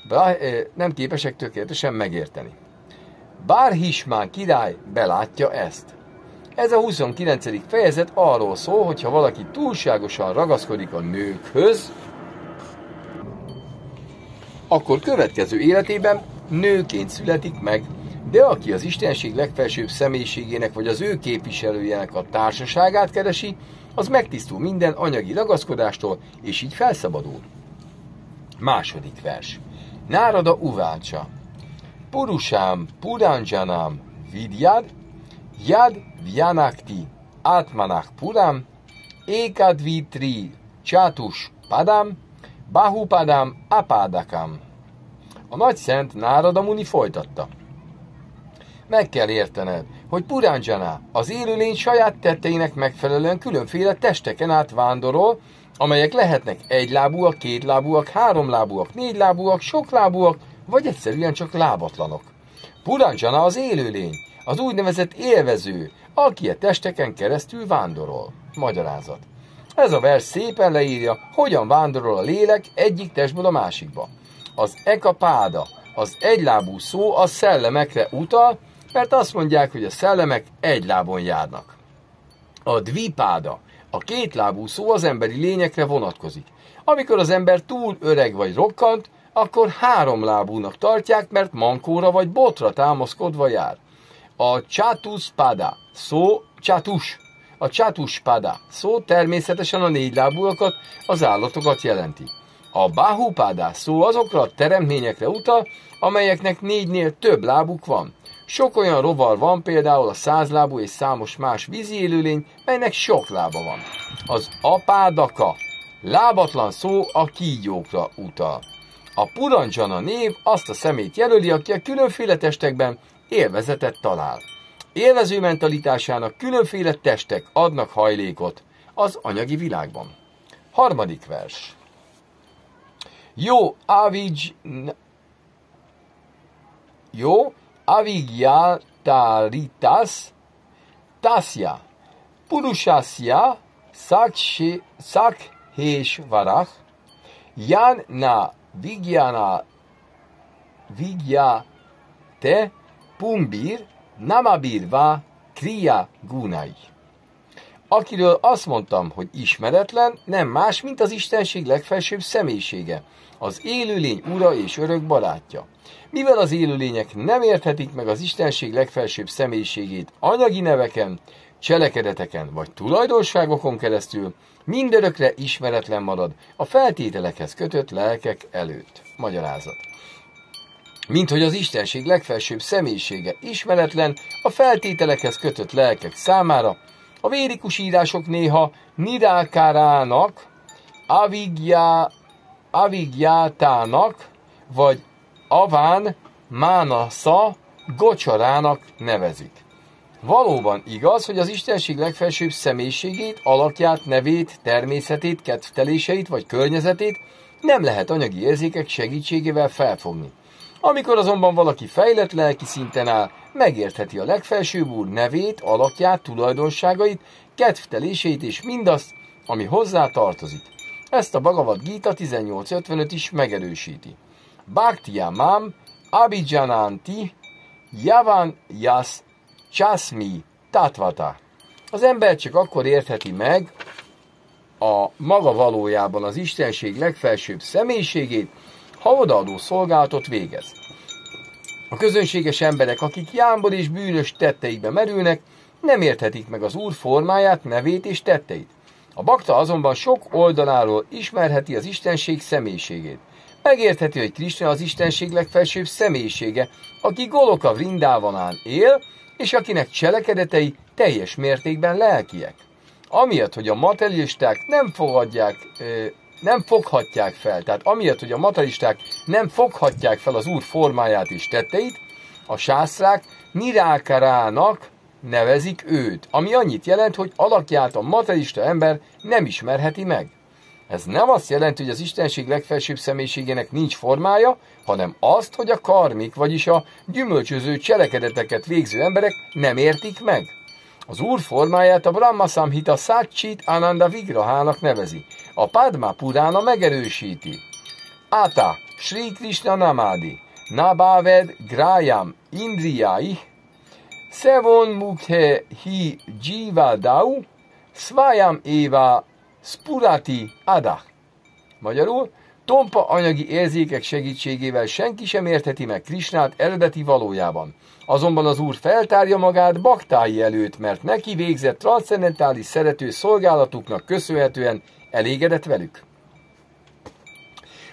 bár, nem képesek tökéletesen megérteni. Bár Hismán király belátja ezt. Ez a 29. fejezet arról szól, hogy ha valaki túlságosan ragaszkodik a nőkhöz, akkor következő életében nőként születik meg, de aki az Istenség legfelsőbb személyiségének vagy az ő képviselőjének a társaságát keresi, az megtisztul minden anyagi ragaszkodástól, és így felszabadul. Második vers. Nárada uvácsa. Purusám, Puranjanám, Vidyad, Yad Vyanakti, Atmanach Puram, Ekadvitri, Csátus Padam, Bahupadam Apádakam. A nagy szent Nárada Muni folytatta. Meg kell értened, hogy Puránjana az élőlény saját tetteinek megfelelően különféle testeken át vándorol, amelyek lehetnek egylábúak, kétlábúak, háromlábúak, négylábúak, soklábúak, vagy egyszerűen csak lábatlanok. Puránjana az élőlény, az úgynevezett élvező, aki a testeken keresztül vándorol. Magyarázat. Ez a vers szépen leírja, hogyan vándorol a lélek egyik testből a másikba. Az ekapáda, az egylábú szó a szellemekre utal, mert azt mondják, hogy a szellemek egy lábon járnak. A dvipáda, a kétlábú szó az emberi lényekre vonatkozik. Amikor az ember túl öreg vagy rokkant, akkor három lábúnak tartják, mert mankóra vagy botra támaszkodva jár. A csátuszpada szó csátus. A csátuspada szó természetesen a négy lábúakat, az állatokat jelenti. A bahupada szó azokra a teremtményekre utal, amelyeknek négynél több lábuk van. Sok olyan rovar van, például a százlábú és számos más vízi élőlény, melynek sok lába van. Az apádaka, lábatlan szó a kígyókra utal. A purancsana név azt a szemét jelöli, aki a különféle testekben élvezetet talál. Élvező mentalitásának különféle testek adnak hajlékot az anyagi világban. Harmadik vers. Jó, avigy... Jó, avigyataritas tasya purushasya varach yan na vigyana vigya te pumbir namabirva kriya gunai. Akiről azt mondtam, hogy ismeretlen, nem más, mint az Istenség legfelsőbb személyisége, az élőlény ura és örök barátja. Mivel az élőlények nem érthetik meg az Istenség legfelsőbb személyiségét anyagi neveken, cselekedeteken vagy tulajdonságokon keresztül, mindörökre ismeretlen marad a feltételekhez kötött lelkek előtt. Magyarázat. Mint hogy az Istenség legfelsőbb személyisége ismeretlen a feltételekhez kötött lelkek számára, a vérikus írások néha Nidákárának, Avigya, Avigjátának, vagy Aván Mánasza Gocsarának nevezik. Valóban igaz, hogy az Istenség legfelsőbb személyiségét, alakját, nevét, természetét, kedvteléseit vagy környezetét nem lehet anyagi érzékek segítségével felfogni. Amikor azonban valaki fejlett lelki szinten áll, megértheti a legfelsőbb úr nevét, alakját, tulajdonságait, kedvteléseit és mindazt, ami hozzá tartozik. Ezt a Bhagavad Gita 1855 is megerősíti. Bhaktiya mam abhijananti javan yas chasmi tatvata. Az ember csak akkor értheti meg a maga valójában az Istenség legfelsőbb személyiségét, ha odaadó szolgálatot végez. A közönséges emberek, akik jámbor és bűnös tetteikbe merülnek, nem érthetik meg az Úr formáját, nevét és tetteit. A bakta azonban sok oldaláról ismerheti az Istenség személyiségét. Megértheti, hogy Krishna az Istenség legfelsőbb személyisége, aki Goloka Vrindávanán él, és akinek cselekedetei teljes mértékben lelkiek. Amiatt, hogy a materialisták nem fogadják, nem foghatják fel, tehát amiatt, hogy a materialisták nem foghatják fel az Úr formáját és tetteit, a sászrák Nirákarának nevezik őt, ami annyit jelent, hogy alakját a materialista ember nem ismerheti meg. Ez nem azt jelenti, hogy az Istenség legfelsőbb személyiségének nincs formája, hanem azt, hogy a karmik, vagyis a gyümölcsöző cselekedeteket végző emberek nem értik meg. Az Úr formáját a Brahma Samhita Satchit Ananda Vigrahának nevezi. A Padma Purana megerősíti. Ata, Sri Krishna Namadi, Nabaved Grayam Indriyai, Sevon Mukhe Hi Jiva Dau, Svayam Eva Spurati Ada. Magyarul, tompa anyagi érzékek segítségével senki sem értheti meg Krisnát eredeti valójában. Azonban az Úr feltárja magát baktái előtt, mert neki végzett transzcendentális szerető szolgálatuknak köszönhetően elégedett velük.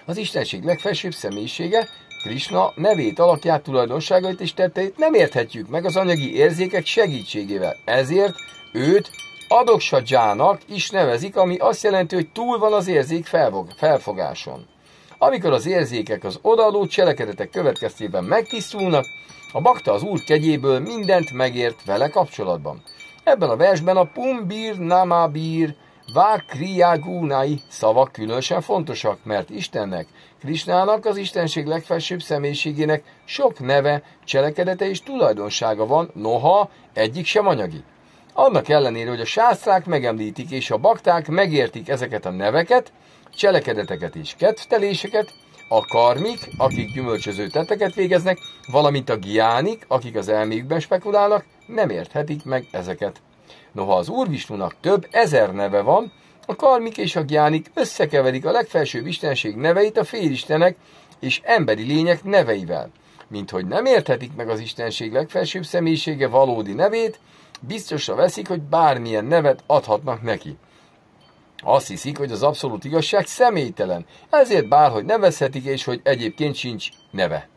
Az Istenség legfelsőbb személyisége, Krishna nevét, alakját, tulajdonságait és tetteit nem érthetjük meg az anyagi érzékek segítségével. Ezért őt Adoksadzsának is nevezik, ami azt jelenti, hogy túl van az érzék felfogáson. Amikor az érzékek az odaadó cselekedetek következtében megtisztulnak, a bakta az úr kegyéből mindent megért vele kapcsolatban. Ebben a versben a pumbír, namabír, Vá kriágúnai szavak különösen fontosak, mert Istennek, Krisnának, az Istenség legfelsőbb személyiségének sok neve, cselekedete és tulajdonsága van, noha egyik sem anyagi. Annak ellenére, hogy a sásztrák megemlítik és a bakták megértik ezeket a neveket, cselekedeteket és kedvteléseket, a karmik, akik gyümölcsöző tetteket végeznek, valamint a giánik, akik az elméjükben spekulálnak, nem érthetik meg ezeket. Noha az Úr Visnunak több ezer neve van, a karmik és a giánik összekeverik a legfelsőbb istenség neveit a félistenek és emberi lények neveivel. Mint hogy nem érthetik meg az istenség legfelsőbb személyisége valódi nevét, biztosra veszik, hogy bármilyen nevet adhatnak neki. Azt hiszik, hogy az abszolút igazság személytelen, ezért bárhogy nevezhetik, és hogy egyébként sincs neve.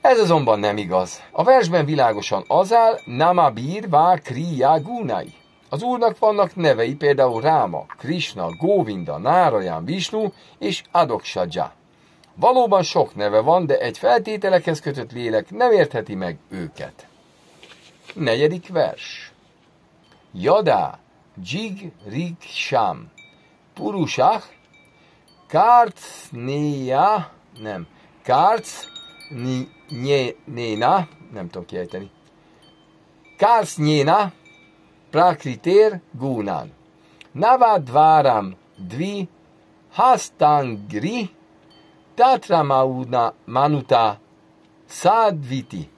Ez azonban nem igaz. A versben világosan az áll, Namabir vá kriya gunai. Az úrnak vannak nevei, például Ráma, Krishna, Govinda, Náraján, Vishnu és Adokshadja. Valóban sok neve van, de egy feltételekhez kötött lélek nem értheti meg őket. Negyedik vers. Yada Jig Rig Sham Purushach Karcnéja nem, Karc Néna, nem tudom kiejteni, Karcnyéna Prakriter Gunan. Navadvaram Dvi Hastangri Tatramauna Manuta Sadviti.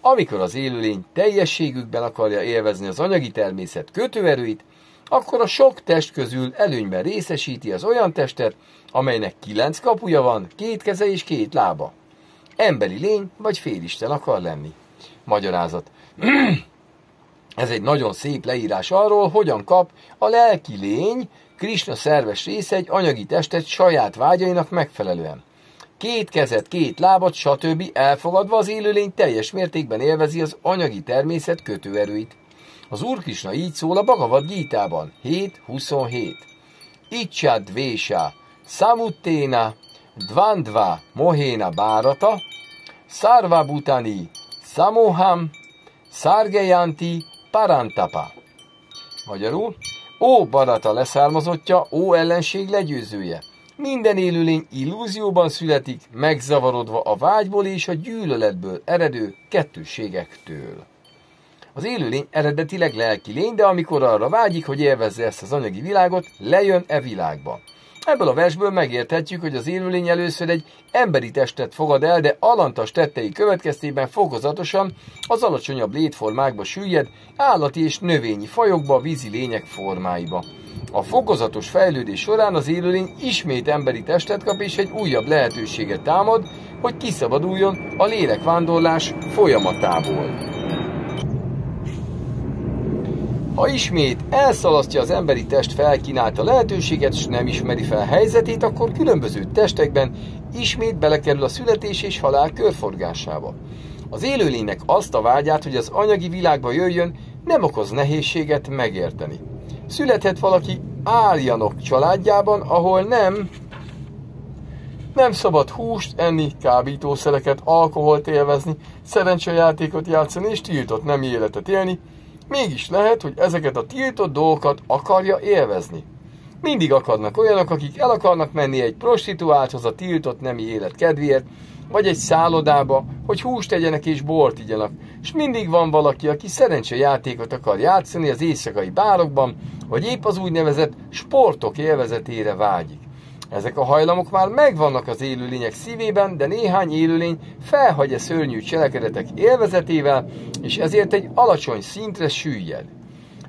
Amikor az élőlény teljességükben akarja élvezni az anyagi természet kötőerőit, akkor a sok test közül előnyben részesíti az olyan testet, amelynek kilenc kapuja van, két keze és két lába. Emberi lény vagy félisten akar lenni. Magyarázat. Ez egy nagyon szép leírás arról, hogyan kap a lelki lény, Krishna szerves része egy anyagi testet saját vágyainak megfelelően két kezet, két lábat, stb. elfogadva az élőlény teljes mértékben élvezi az anyagi természet kötőerőit. Az Úr Krishna így szól a Bhagavad Gita-ban, 7.27. Ichad Vésa, Samutténa, Dvandva, Mohéna Bárata, Szarva Butani, Samoham, Szargeyanti, Parantapa. Magyarul, ó Barata leszármazottja, ó ellenség legyőzője, minden élőlény illúzióban születik, megzavarodva a vágyból és a gyűlöletből eredő kettőségektől. Az élőlény eredetileg lelki lény, de amikor arra vágyik, hogy élvezze ezt az anyagi világot, lejön e világba. Ebből a versből megérthetjük, hogy az élőlény először egy emberi testet fogad el, de alantas tettei következtében fokozatosan az alacsonyabb létformákba süllyed, állati és növényi fajokba, vízi lények formáiba. A fokozatos fejlődés során az élőlény ismét emberi testet kap és egy újabb lehetőséget támad, hogy kiszabaduljon a lélekvándorlás folyamatából. Ha ismét elszalasztja az emberi test felkínálta lehetőséget, és nem ismeri fel helyzetét, akkor különböző testekben ismét belekerül a születés és halál körforgásába. Az élőlénynek azt a vágyát, hogy az anyagi világba jöjjön, nem okoz nehézséget megérteni. Születhet valaki áljanok családjában, ahol nem nem szabad húst enni, kábítószereket, alkoholt élvezni, szerencsejátékot játszani és tiltott nem életet élni, Mégis lehet, hogy ezeket a tiltott dolgokat akarja élvezni. Mindig akadnak olyanok, akik el akarnak menni egy prostituálthoz a tiltott nemi élet kedvéért, vagy egy szállodába, hogy húst tegyenek és bort igyanak. És mindig van valaki, aki szerencsejátékot akar játszani az éjszakai bárokban, vagy épp az úgynevezett sportok élvezetére vágyik. Ezek a hajlamok már megvannak az élőlények szívében, de néhány élőlény felhagyja szörnyű cselekedetek élvezetével, és ezért egy alacsony szintre süllyed.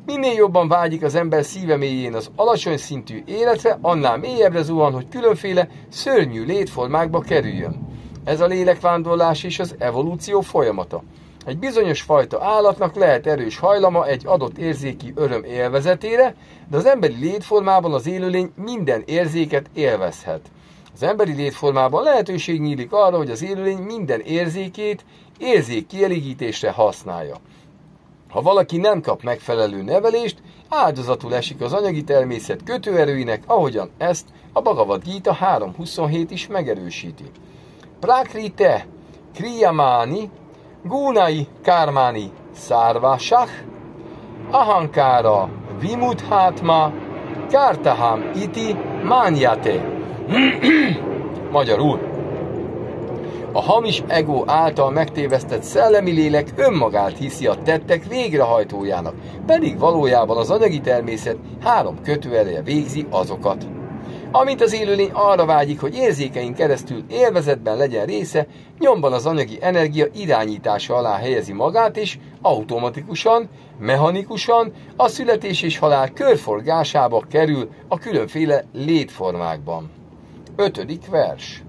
Minél jobban vágyik az ember szíve mélyén az alacsony szintű életre, annál mélyebbre zuhan, hogy különféle szörnyű létformákba kerüljön. Ez a lélekvándorlás és az evolúció folyamata. Egy bizonyos fajta állatnak lehet erős hajlama egy adott érzéki öröm élvezetére, de az emberi létformában az élőlény minden érzéket élvezhet. Az emberi létformában lehetőség nyílik arra, hogy az élőlény minden érzékét érzék kielégítésre használja. Ha valaki nem kap megfelelő nevelést, áldozatul esik az anyagi természet kötőerőinek, ahogyan ezt a Bhagavad Gita 3.27 is megerősíti. Prakrite Kriyamani Gunai Kármáni Szárvásach, Ahankára Vimuthatma Kartaham iti mányate. Magyarul, a hamis ego által megtévesztett szellemi lélek önmagát hiszi a tettek végrehajtójának, pedig valójában az anyagi természet három kötőereje végzi azokat. Amint az élőlény arra vágyik, hogy érzékeink keresztül élvezetben legyen része, nyomban az anyagi energia irányítása alá helyezi magát, és automatikusan, mechanikusan a születés és halál körforgásába kerül a különféle létformákban. Ötödik vers.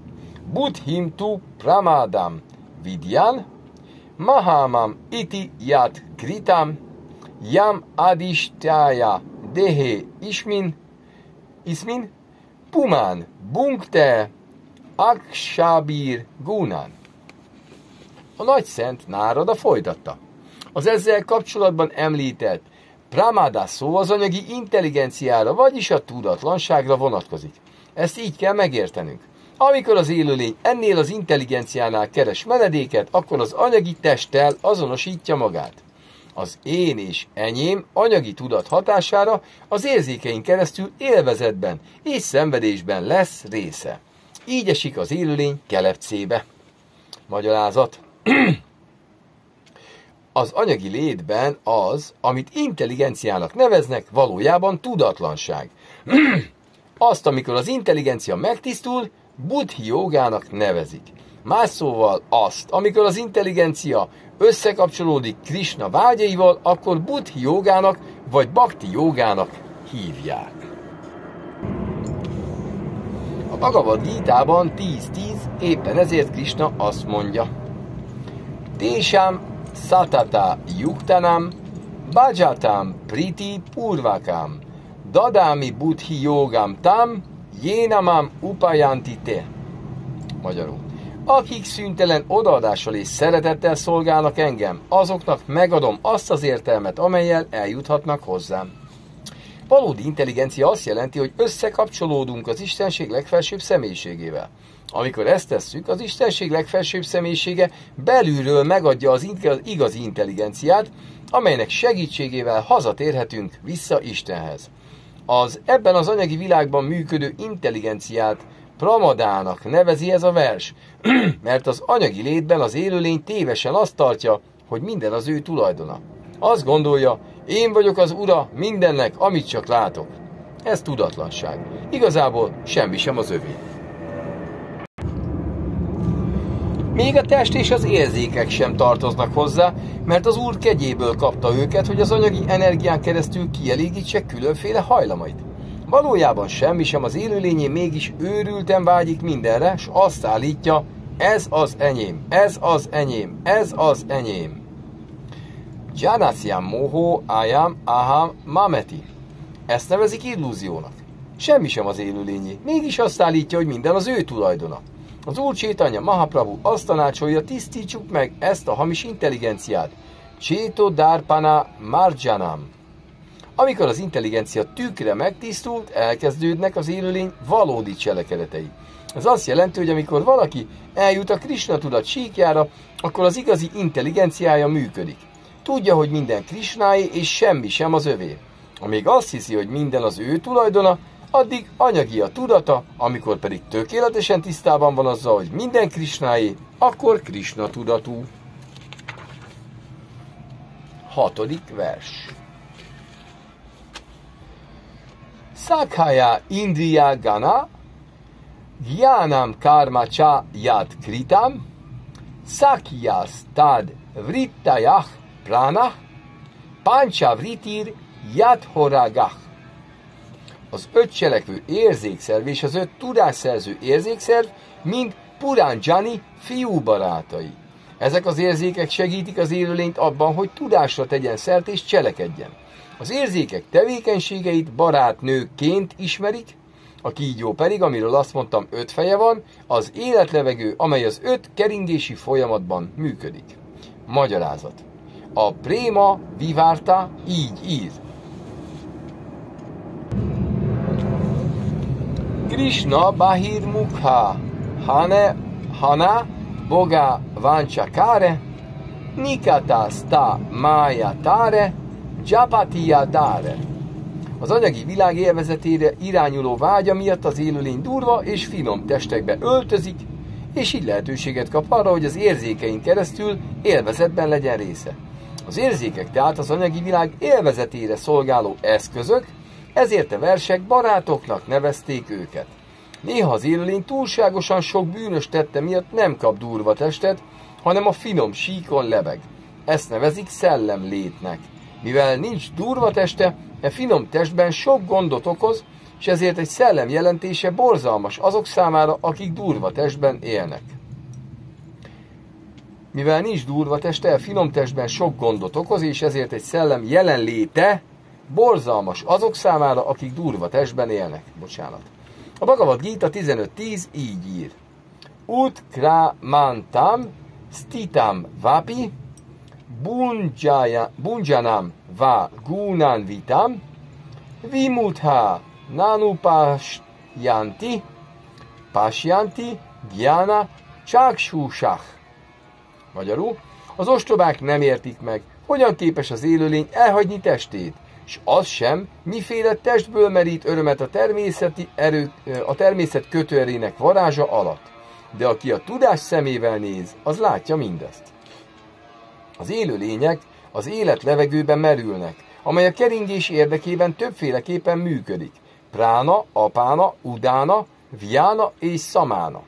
Buddhim tu pramadam vidyan, mahamam iti yat kritam, yam adishtaya dehe ismin, ismin, pumán bunkte akshabir gunan. A nagy szent Nárada folytatta. Az ezzel kapcsolatban említett Pramada szó az anyagi intelligenciára, vagyis a tudatlanságra vonatkozik. Ezt így kell megértenünk. Amikor az élőlény ennél az intelligenciánál keres menedéket, akkor az anyagi testtel azonosítja magát. Az én és enyém anyagi tudat hatására az érzékeink keresztül élvezetben és szenvedésben lesz része. Így esik az élőlény kelepcébe. Magyarázat. az anyagi létben az, amit intelligenciának neveznek, valójában tudatlanság. Azt, amikor az intelligencia megtisztul, buddhi jogának nevezik. Más szóval azt, amikor az intelligencia összekapcsolódik Krishna vágyaival, akkor buddhi jogának vagy bhakti jogának hívják. A Bhagavad Gita-ban 10.10 éppen ezért Krishna azt mondja. Tésám satata yuktanam bhajatam priti purvakam Dadámi buddhi jogam tam, jénamam upayanti te. Magyarul. Akik szüntelen odaadással és szeretettel szolgálnak engem, azoknak megadom azt az értelmet, amelyel eljuthatnak hozzám. Valódi intelligencia azt jelenti, hogy összekapcsolódunk az Istenség legfelsőbb személyiségével. Amikor ezt tesszük, az Istenség legfelsőbb személyisége belülről megadja az igazi intelligenciát, amelynek segítségével hazatérhetünk vissza Istenhez az ebben az anyagi világban működő intelligenciát pramadának nevezi ez a vers, mert az anyagi létben az élőlény tévesen azt tartja, hogy minden az ő tulajdona. Azt gondolja, én vagyok az ura mindennek, amit csak látok. Ez tudatlanság. Igazából semmi sem az övé. Még a test és az érzékek sem tartoznak hozzá, mert az Úr kegyéből kapta őket, hogy az anyagi energián keresztül kielégítse különféle hajlamait. Valójában semmi sem az élőlényé mégis őrülten vágyik mindenre, s azt állítja, ez az enyém, ez az enyém, ez az enyém. Janasyam moho ayam aham mameti. Ezt nevezik illúziónak. Semmi sem az élőlényé, mégis azt állítja, hogy minden az ő tulajdona. Az Úr Csétanya Mahaprabhu azt tanácsolja, tisztítsuk meg ezt a hamis intelligenciát. Cséto Darpana Marjanam. Amikor az intelligencia tükre megtisztult, elkezdődnek az élőlény valódi cselekedetei. Ez azt jelenti, hogy amikor valaki eljut a Krishna tudat síkjára, akkor az igazi intelligenciája működik. Tudja, hogy minden Krishnáé és semmi sem az övé. Amíg azt hiszi, hogy minden az ő tulajdona, addig anyagi a tudata, amikor pedig tökéletesen tisztában van azzal, hogy minden Krisnáé, akkor Krishna tudatú. Hatodik vers. Sakhaya Indriya Gana Gyánam Karma Cha Yad Kritam Sakyas Tad Vrittayah Prana Pancha Vritir Yad Horagah az öt cselekvő érzékszerv és az öt tudásszerző érzékszerv mind Jani fiú barátai. Ezek az érzékek segítik az élőlényt abban, hogy tudásra tegyen szert és cselekedjen. Az érzékek tevékenységeit barátnőként ismerik, a kígyó pedig, amiről azt mondtam, öt feje van, az életlevegő, amely az öt keringési folyamatban működik. Magyarázat. A préma vivárta így ír. Krishna Bahir Mukha Hane Hana Boga Vanchakare Nikata Sta Maya Tare Japatiya Dare Az anyagi világ élvezetére irányuló vágya miatt az élőlény durva és finom testekbe öltözik, és így lehetőséget kap arra, hogy az érzékein keresztül élvezetben legyen része. Az érzékek tehát az anyagi világ élvezetére szolgáló eszközök, ezért a versek barátoknak nevezték őket. Néha az élőlény túlságosan sok bűnös tette miatt nem kap durva testet, hanem a finom síkon lebeg. Ezt nevezik szellemlétnek. Mivel nincs durva teste, e finom testben sok gondot okoz, és ezért egy szellem jelentése borzalmas azok számára, akik durva testben élnek. Mivel nincs durva teste, a finom testben sok gondot okoz, és ezért egy szellem jelenléte borzalmas azok számára, akik durva testben élnek. Bocsánat. A Bhagavad Gita 15.10 így ír. Ut mantam stitam vapi bunjanam va gunan vitam vimutha nanupashyanti pasyanti gyana csáksúsach. Magyarul, az ostobák nem értik meg, hogyan képes az élőlény elhagyni testét, és az sem, miféle testből merít örömet a természeti erő, a természet kötőerének varázsa alatt. De aki a tudás szemével néz, az látja mindezt. Az élőlények az élet levegőben merülnek, amely a keringés érdekében többféleképpen működik. Prána, apána, udána, viána és szamána.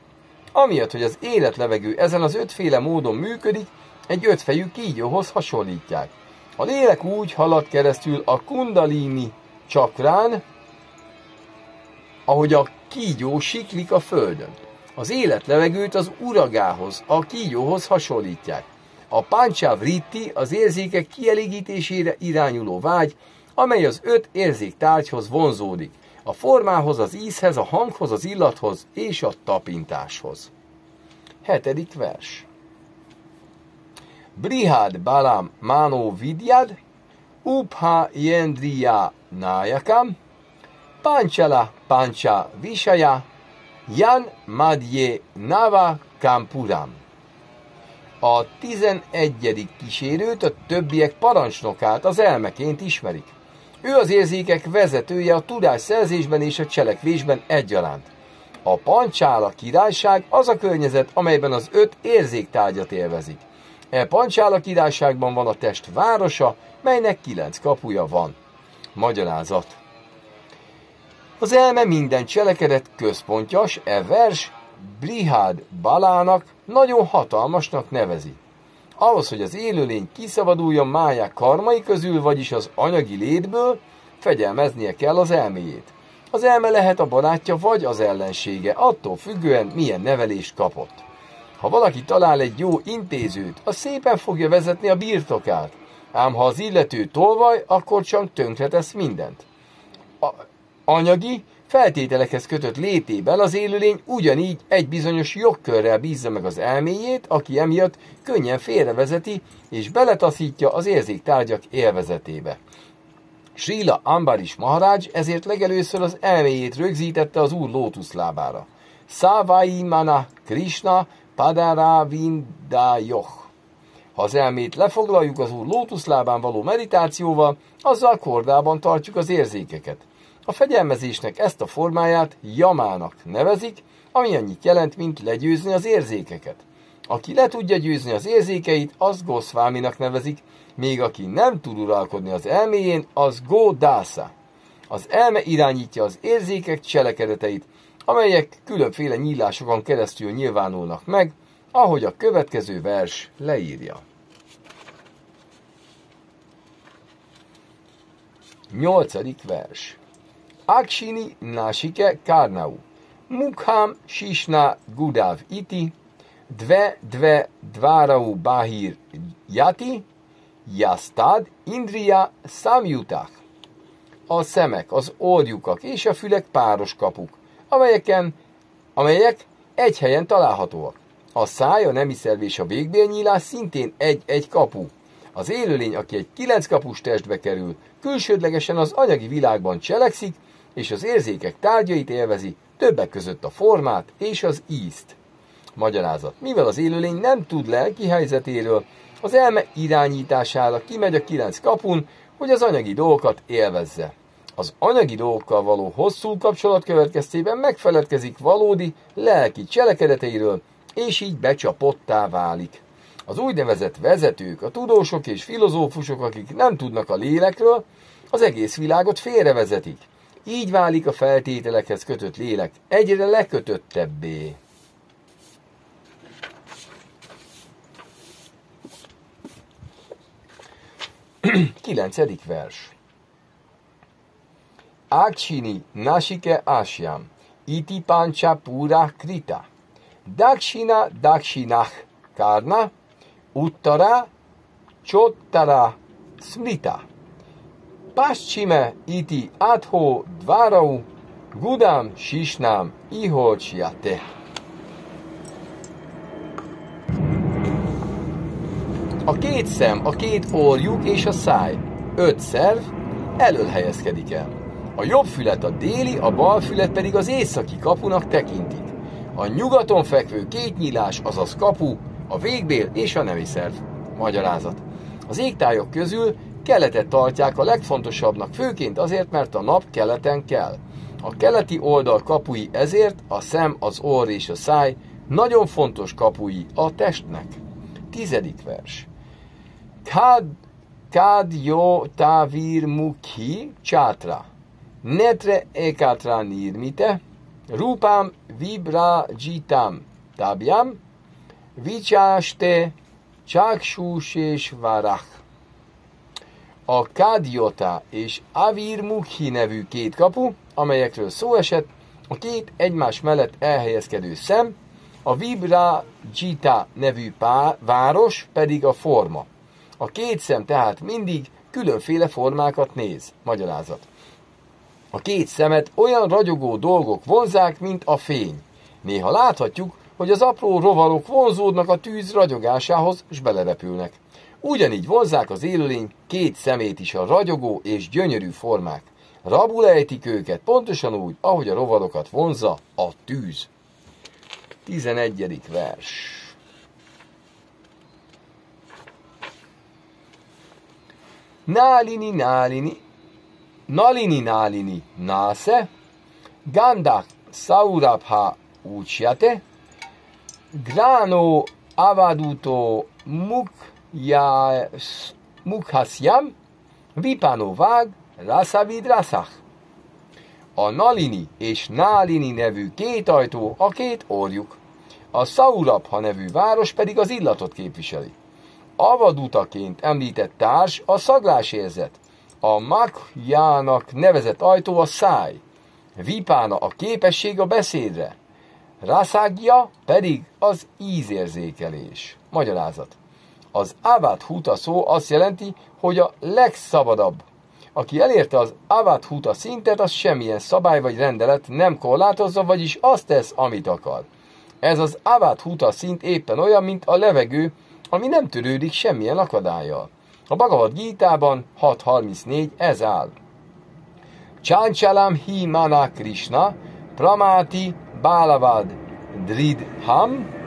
Amiatt, hogy az életlevegő ezen az ötféle módon működik, egy ötfejű kígyóhoz hasonlítják. A lélek úgy halad keresztül a kundalini csakrán, ahogy a kígyó siklik a földön. Az életlevegőt az uragához, a kígyóhoz hasonlítják. A páncsávriti az érzékek kielégítésére irányuló vágy, amely az öt érzéktárgyhoz vonzódik. A formához, az ízhez, a hanghoz, az illathoz és a tapintáshoz. Hetedik vers. Brihad Balam Mano Vidyad, Upha Yendriya Nayakam, Panchala Pancha Vishaya, Jan Madje Nava Kampuram. A tizenegyedik kísérőt a többiek parancsnokát az elmeként ismerik. Ő az érzékek vezetője a tudás szerzésben és a cselekvésben egyaránt. A pancsála királyság az a környezet, amelyben az öt érzéktárgyat élvezik. E pancsála királyságban van a test városa, melynek kilenc kapuja van. Magyarázat Az elme minden cselekedet központjas, e vers Brihad Balának nagyon hatalmasnak nevezi. Ahhoz, hogy az élőlény kiszabaduljon máják karmai közül, vagyis az anyagi létből, fegyelmeznie kell az elméjét. Az elme lehet a barátja vagy az ellensége, attól függően milyen nevelést kapott. Ha valaki talál egy jó intézőt, az szépen fogja vezetni a birtokát, ám ha az illető tolvaj, akkor csak tönkretesz mindent. A anyagi, feltételekhez kötött létében az élőlény ugyanígy egy bizonyos jogkörrel bízza meg az elméjét, aki emiatt könnyen félrevezeti és beletaszítja az érzéktárgyak élvezetébe. Srila Ambaris Maharaj ezért legelőször az elméjét rögzítette az úr lótuszlábára. Szávai mana Krishna padara vindayoh. Ha az elmét lefoglaljuk az úr lótuszlábán való meditációval, azzal kordában tartjuk az érzékeket. A fegyelmezésnek ezt a formáját jamának nevezik, ami annyit jelent, mint legyőzni az érzékeket. Aki le tudja győzni az érzékeit, az Goszváminak nevezik, még aki nem tud uralkodni az elméjén, az Godásza. Az elme irányítja az érzékek cselekedeteit, amelyek különféle nyílásokon keresztül nyilvánulnak meg, ahogy a következő vers leírja. Nyolcadik vers. Akshini Nashike Karnau. Mukham Shishna Gudav Iti. Dve Dve Dvarau Bahir Yati. Yastad Indriya Samyutach. A szemek, az orjukak és a fülek páros kapuk, amelyeken, amelyek egy helyen találhatóak. A száj, a nemi szerv és a végbélnyílás szintén egy-egy kapu. Az élőlény, aki egy kilenc kapus testbe kerül, külsődlegesen az anyagi világban cselekszik, és az érzékek tárgyait élvezi, többek között a formát és az ízt. Magyarázat. Mivel az élőlény nem tud lelki helyzetéről, az elme irányítására kimegy a kilenc kapun, hogy az anyagi dolgokat élvezze. Az anyagi dolgokkal való hosszú kapcsolat következtében megfeledkezik valódi lelki cselekedeteiről, és így becsapottá válik. Az úgynevezett vezetők, a tudósok és filozófusok, akik nem tudnak a lélekről, az egész világot félrevezetik. Így válik a feltételekhez kötött lélek egyre lekötöttebbé. Kilencedik vers. Akshini Nashike Ashyam Iti Pancha Pura Krita Dakshina Dakshinach Karna Uttara Chottara Smrita Paschime iti adho dvarau gudam sisnám iholcsiate. A két szem, a két orjuk és a száj, öt szerv elől helyezkedik el. A jobb fület a déli, a bal fület pedig az északi kapunak tekintik. A nyugaton fekvő két nyílás, azaz kapu, a végbél és a nemi szerv. Magyarázat. Az égtájok közül keletet tartják a legfontosabbnak, főként azért, mert a nap keleten kell. A keleti oldal kapui ezért a szem, az orr és a száj nagyon fontos kapui a testnek. Tizedik vers. Kad, kad yo tavir mukhi chatra. Netre ekatra nirmite. Rupam vibrajitam tabjam. Vicsáste és varach a Kádiota és Avir Mukhi nevű két kapu, amelyekről szó esett, a két egymás mellett elhelyezkedő szem, a Vibra Jita nevű pá, város pedig a forma. A két szem tehát mindig különféle formákat néz. Magyarázat. A két szemet olyan ragyogó dolgok vonzák, mint a fény. Néha láthatjuk, hogy az apró rovarok vonzódnak a tűz ragyogásához, és belerepülnek. Ugyanígy vonzák az élőlény két szemét is a ragyogó és gyönyörű formák. Rabul ejtik őket pontosan úgy, ahogy a rovarokat vonza a tűz. 11. vers. Nálini, nálini, nalini, nálini, násze, gandak, saurabha, úcsjate, gránó, avaduto, muk, ja Mukhasyam, Vipanovág, Rasavid Rasach. A Nalini és Nálini nevű két ajtó a két orjuk. A Saurabha nevű város pedig az illatot képviseli. Avadutaként említett társ a szaglásérzet. A Makhjának nevezett ajtó a száj. Vipána a képesség a beszédre. Raszágja pedig az ízérzékelés. Magyarázat. Az Avat Huta szó azt jelenti, hogy a legszabadabb. Aki elérte az Avat Huta szintet, az semmilyen szabály vagy rendelet nem korlátozza, vagyis azt tesz, amit akar. Ez az Avat Huta szint éppen olyan, mint a levegő, ami nem törődik semmilyen akadályjal. A Bhagavad Gita-ban 6.34 ez áll. Csáncsalám hi mana Krishna, Pramati Balavad Dridham,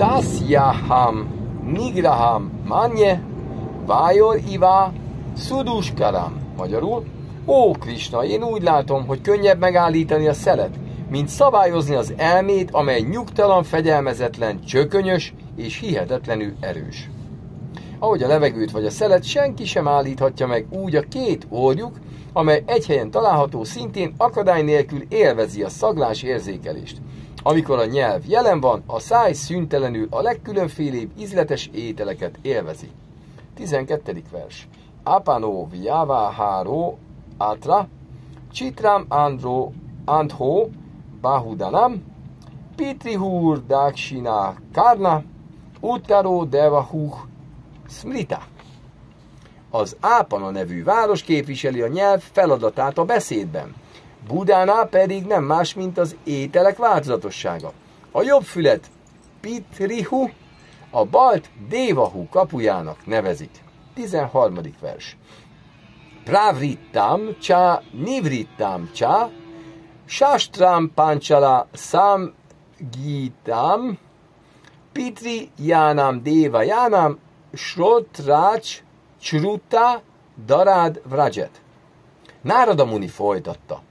Tasyaham Nigraham Manye Vajor Iva Suduskaram. Magyarul, ó Krisna, én úgy látom, hogy könnyebb megállítani a szelet, mint szabályozni az elmét, amely nyugtalan, fegyelmezetlen, csökönyös és hihetetlenül erős. Ahogy a levegőt vagy a szelet senki sem állíthatja meg úgy a két orjuk, amely egy helyen található, szintén akadály nélkül élvezi a szaglás érzékelést. Amikor a nyelv jelen van, a száj szüntelenül a legkülönfélébb ízletes ételeket élvezi. 12. vers. Apano viava haro atra, citram andro andho bahudanam, pitrihur dakshina karna, uttaro devahuh smrita. Az Ápana nevű város képviseli a nyelv feladatát a beszédben. Budánál pedig nem más, mint az ételek változatossága. A jobb fület Pitrihu, a balt Dévahu kapujának nevezik. 13. vers. Pravrittam cha nivrittam cha Shastram panchala samgitam Pitri jánam déva jánam Srotrach Csruta Darád Vrajet. Nárada Muni folytatta.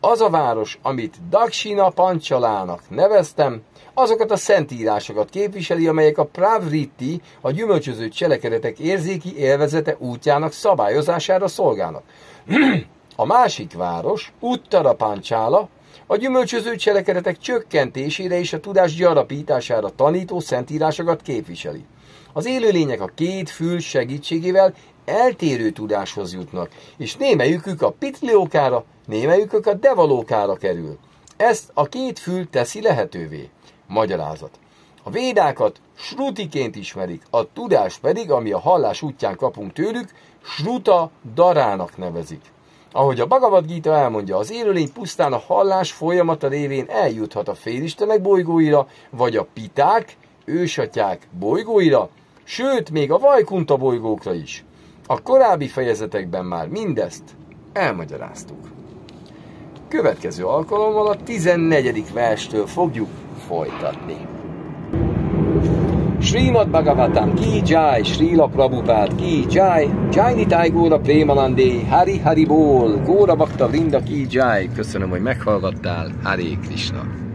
Az a város, amit Daksina Pancsalának neveztem, azokat a szentírásokat képviseli, amelyek a Pravriti, a gyümölcsöző cselekedetek érzéki élvezete útjának szabályozására szolgálnak. a másik város, Uttara Pancsála, a gyümölcsöző cselekedetek csökkentésére és a tudás gyarapítására tanító szentírásokat képviseli. Az élőlények a két fül segítségével eltérő tudáshoz jutnak, és némelyikük a pitliókára, némelyikük a devalókára kerül. Ezt a két fül teszi lehetővé. Magyarázat. A védákat srutiként ismerik, a tudás pedig, ami a hallás útján kapunk tőlük, sruta darának nevezik. Ahogy a Bhagavad Gita elmondja, az élőlény pusztán a hallás folyamata révén eljuthat a félistenek bolygóira, vagy a piták, ősatyák bolygóira, sőt, még a Vajkunta bolygókra is. A korábbi fejezetekben már mindezt elmagyaráztuk. Következő alkalommal a 14. verstől fogjuk folytatni. Srimad Bhagavatam ki jai, Srila Prabhupád ki jai, Jai Nitai Góra Prémanandé, Hari Hari Ból, Góra Bakta Vrinda ki jai. Köszönöm, hogy meghallgattál, Hari Krishna.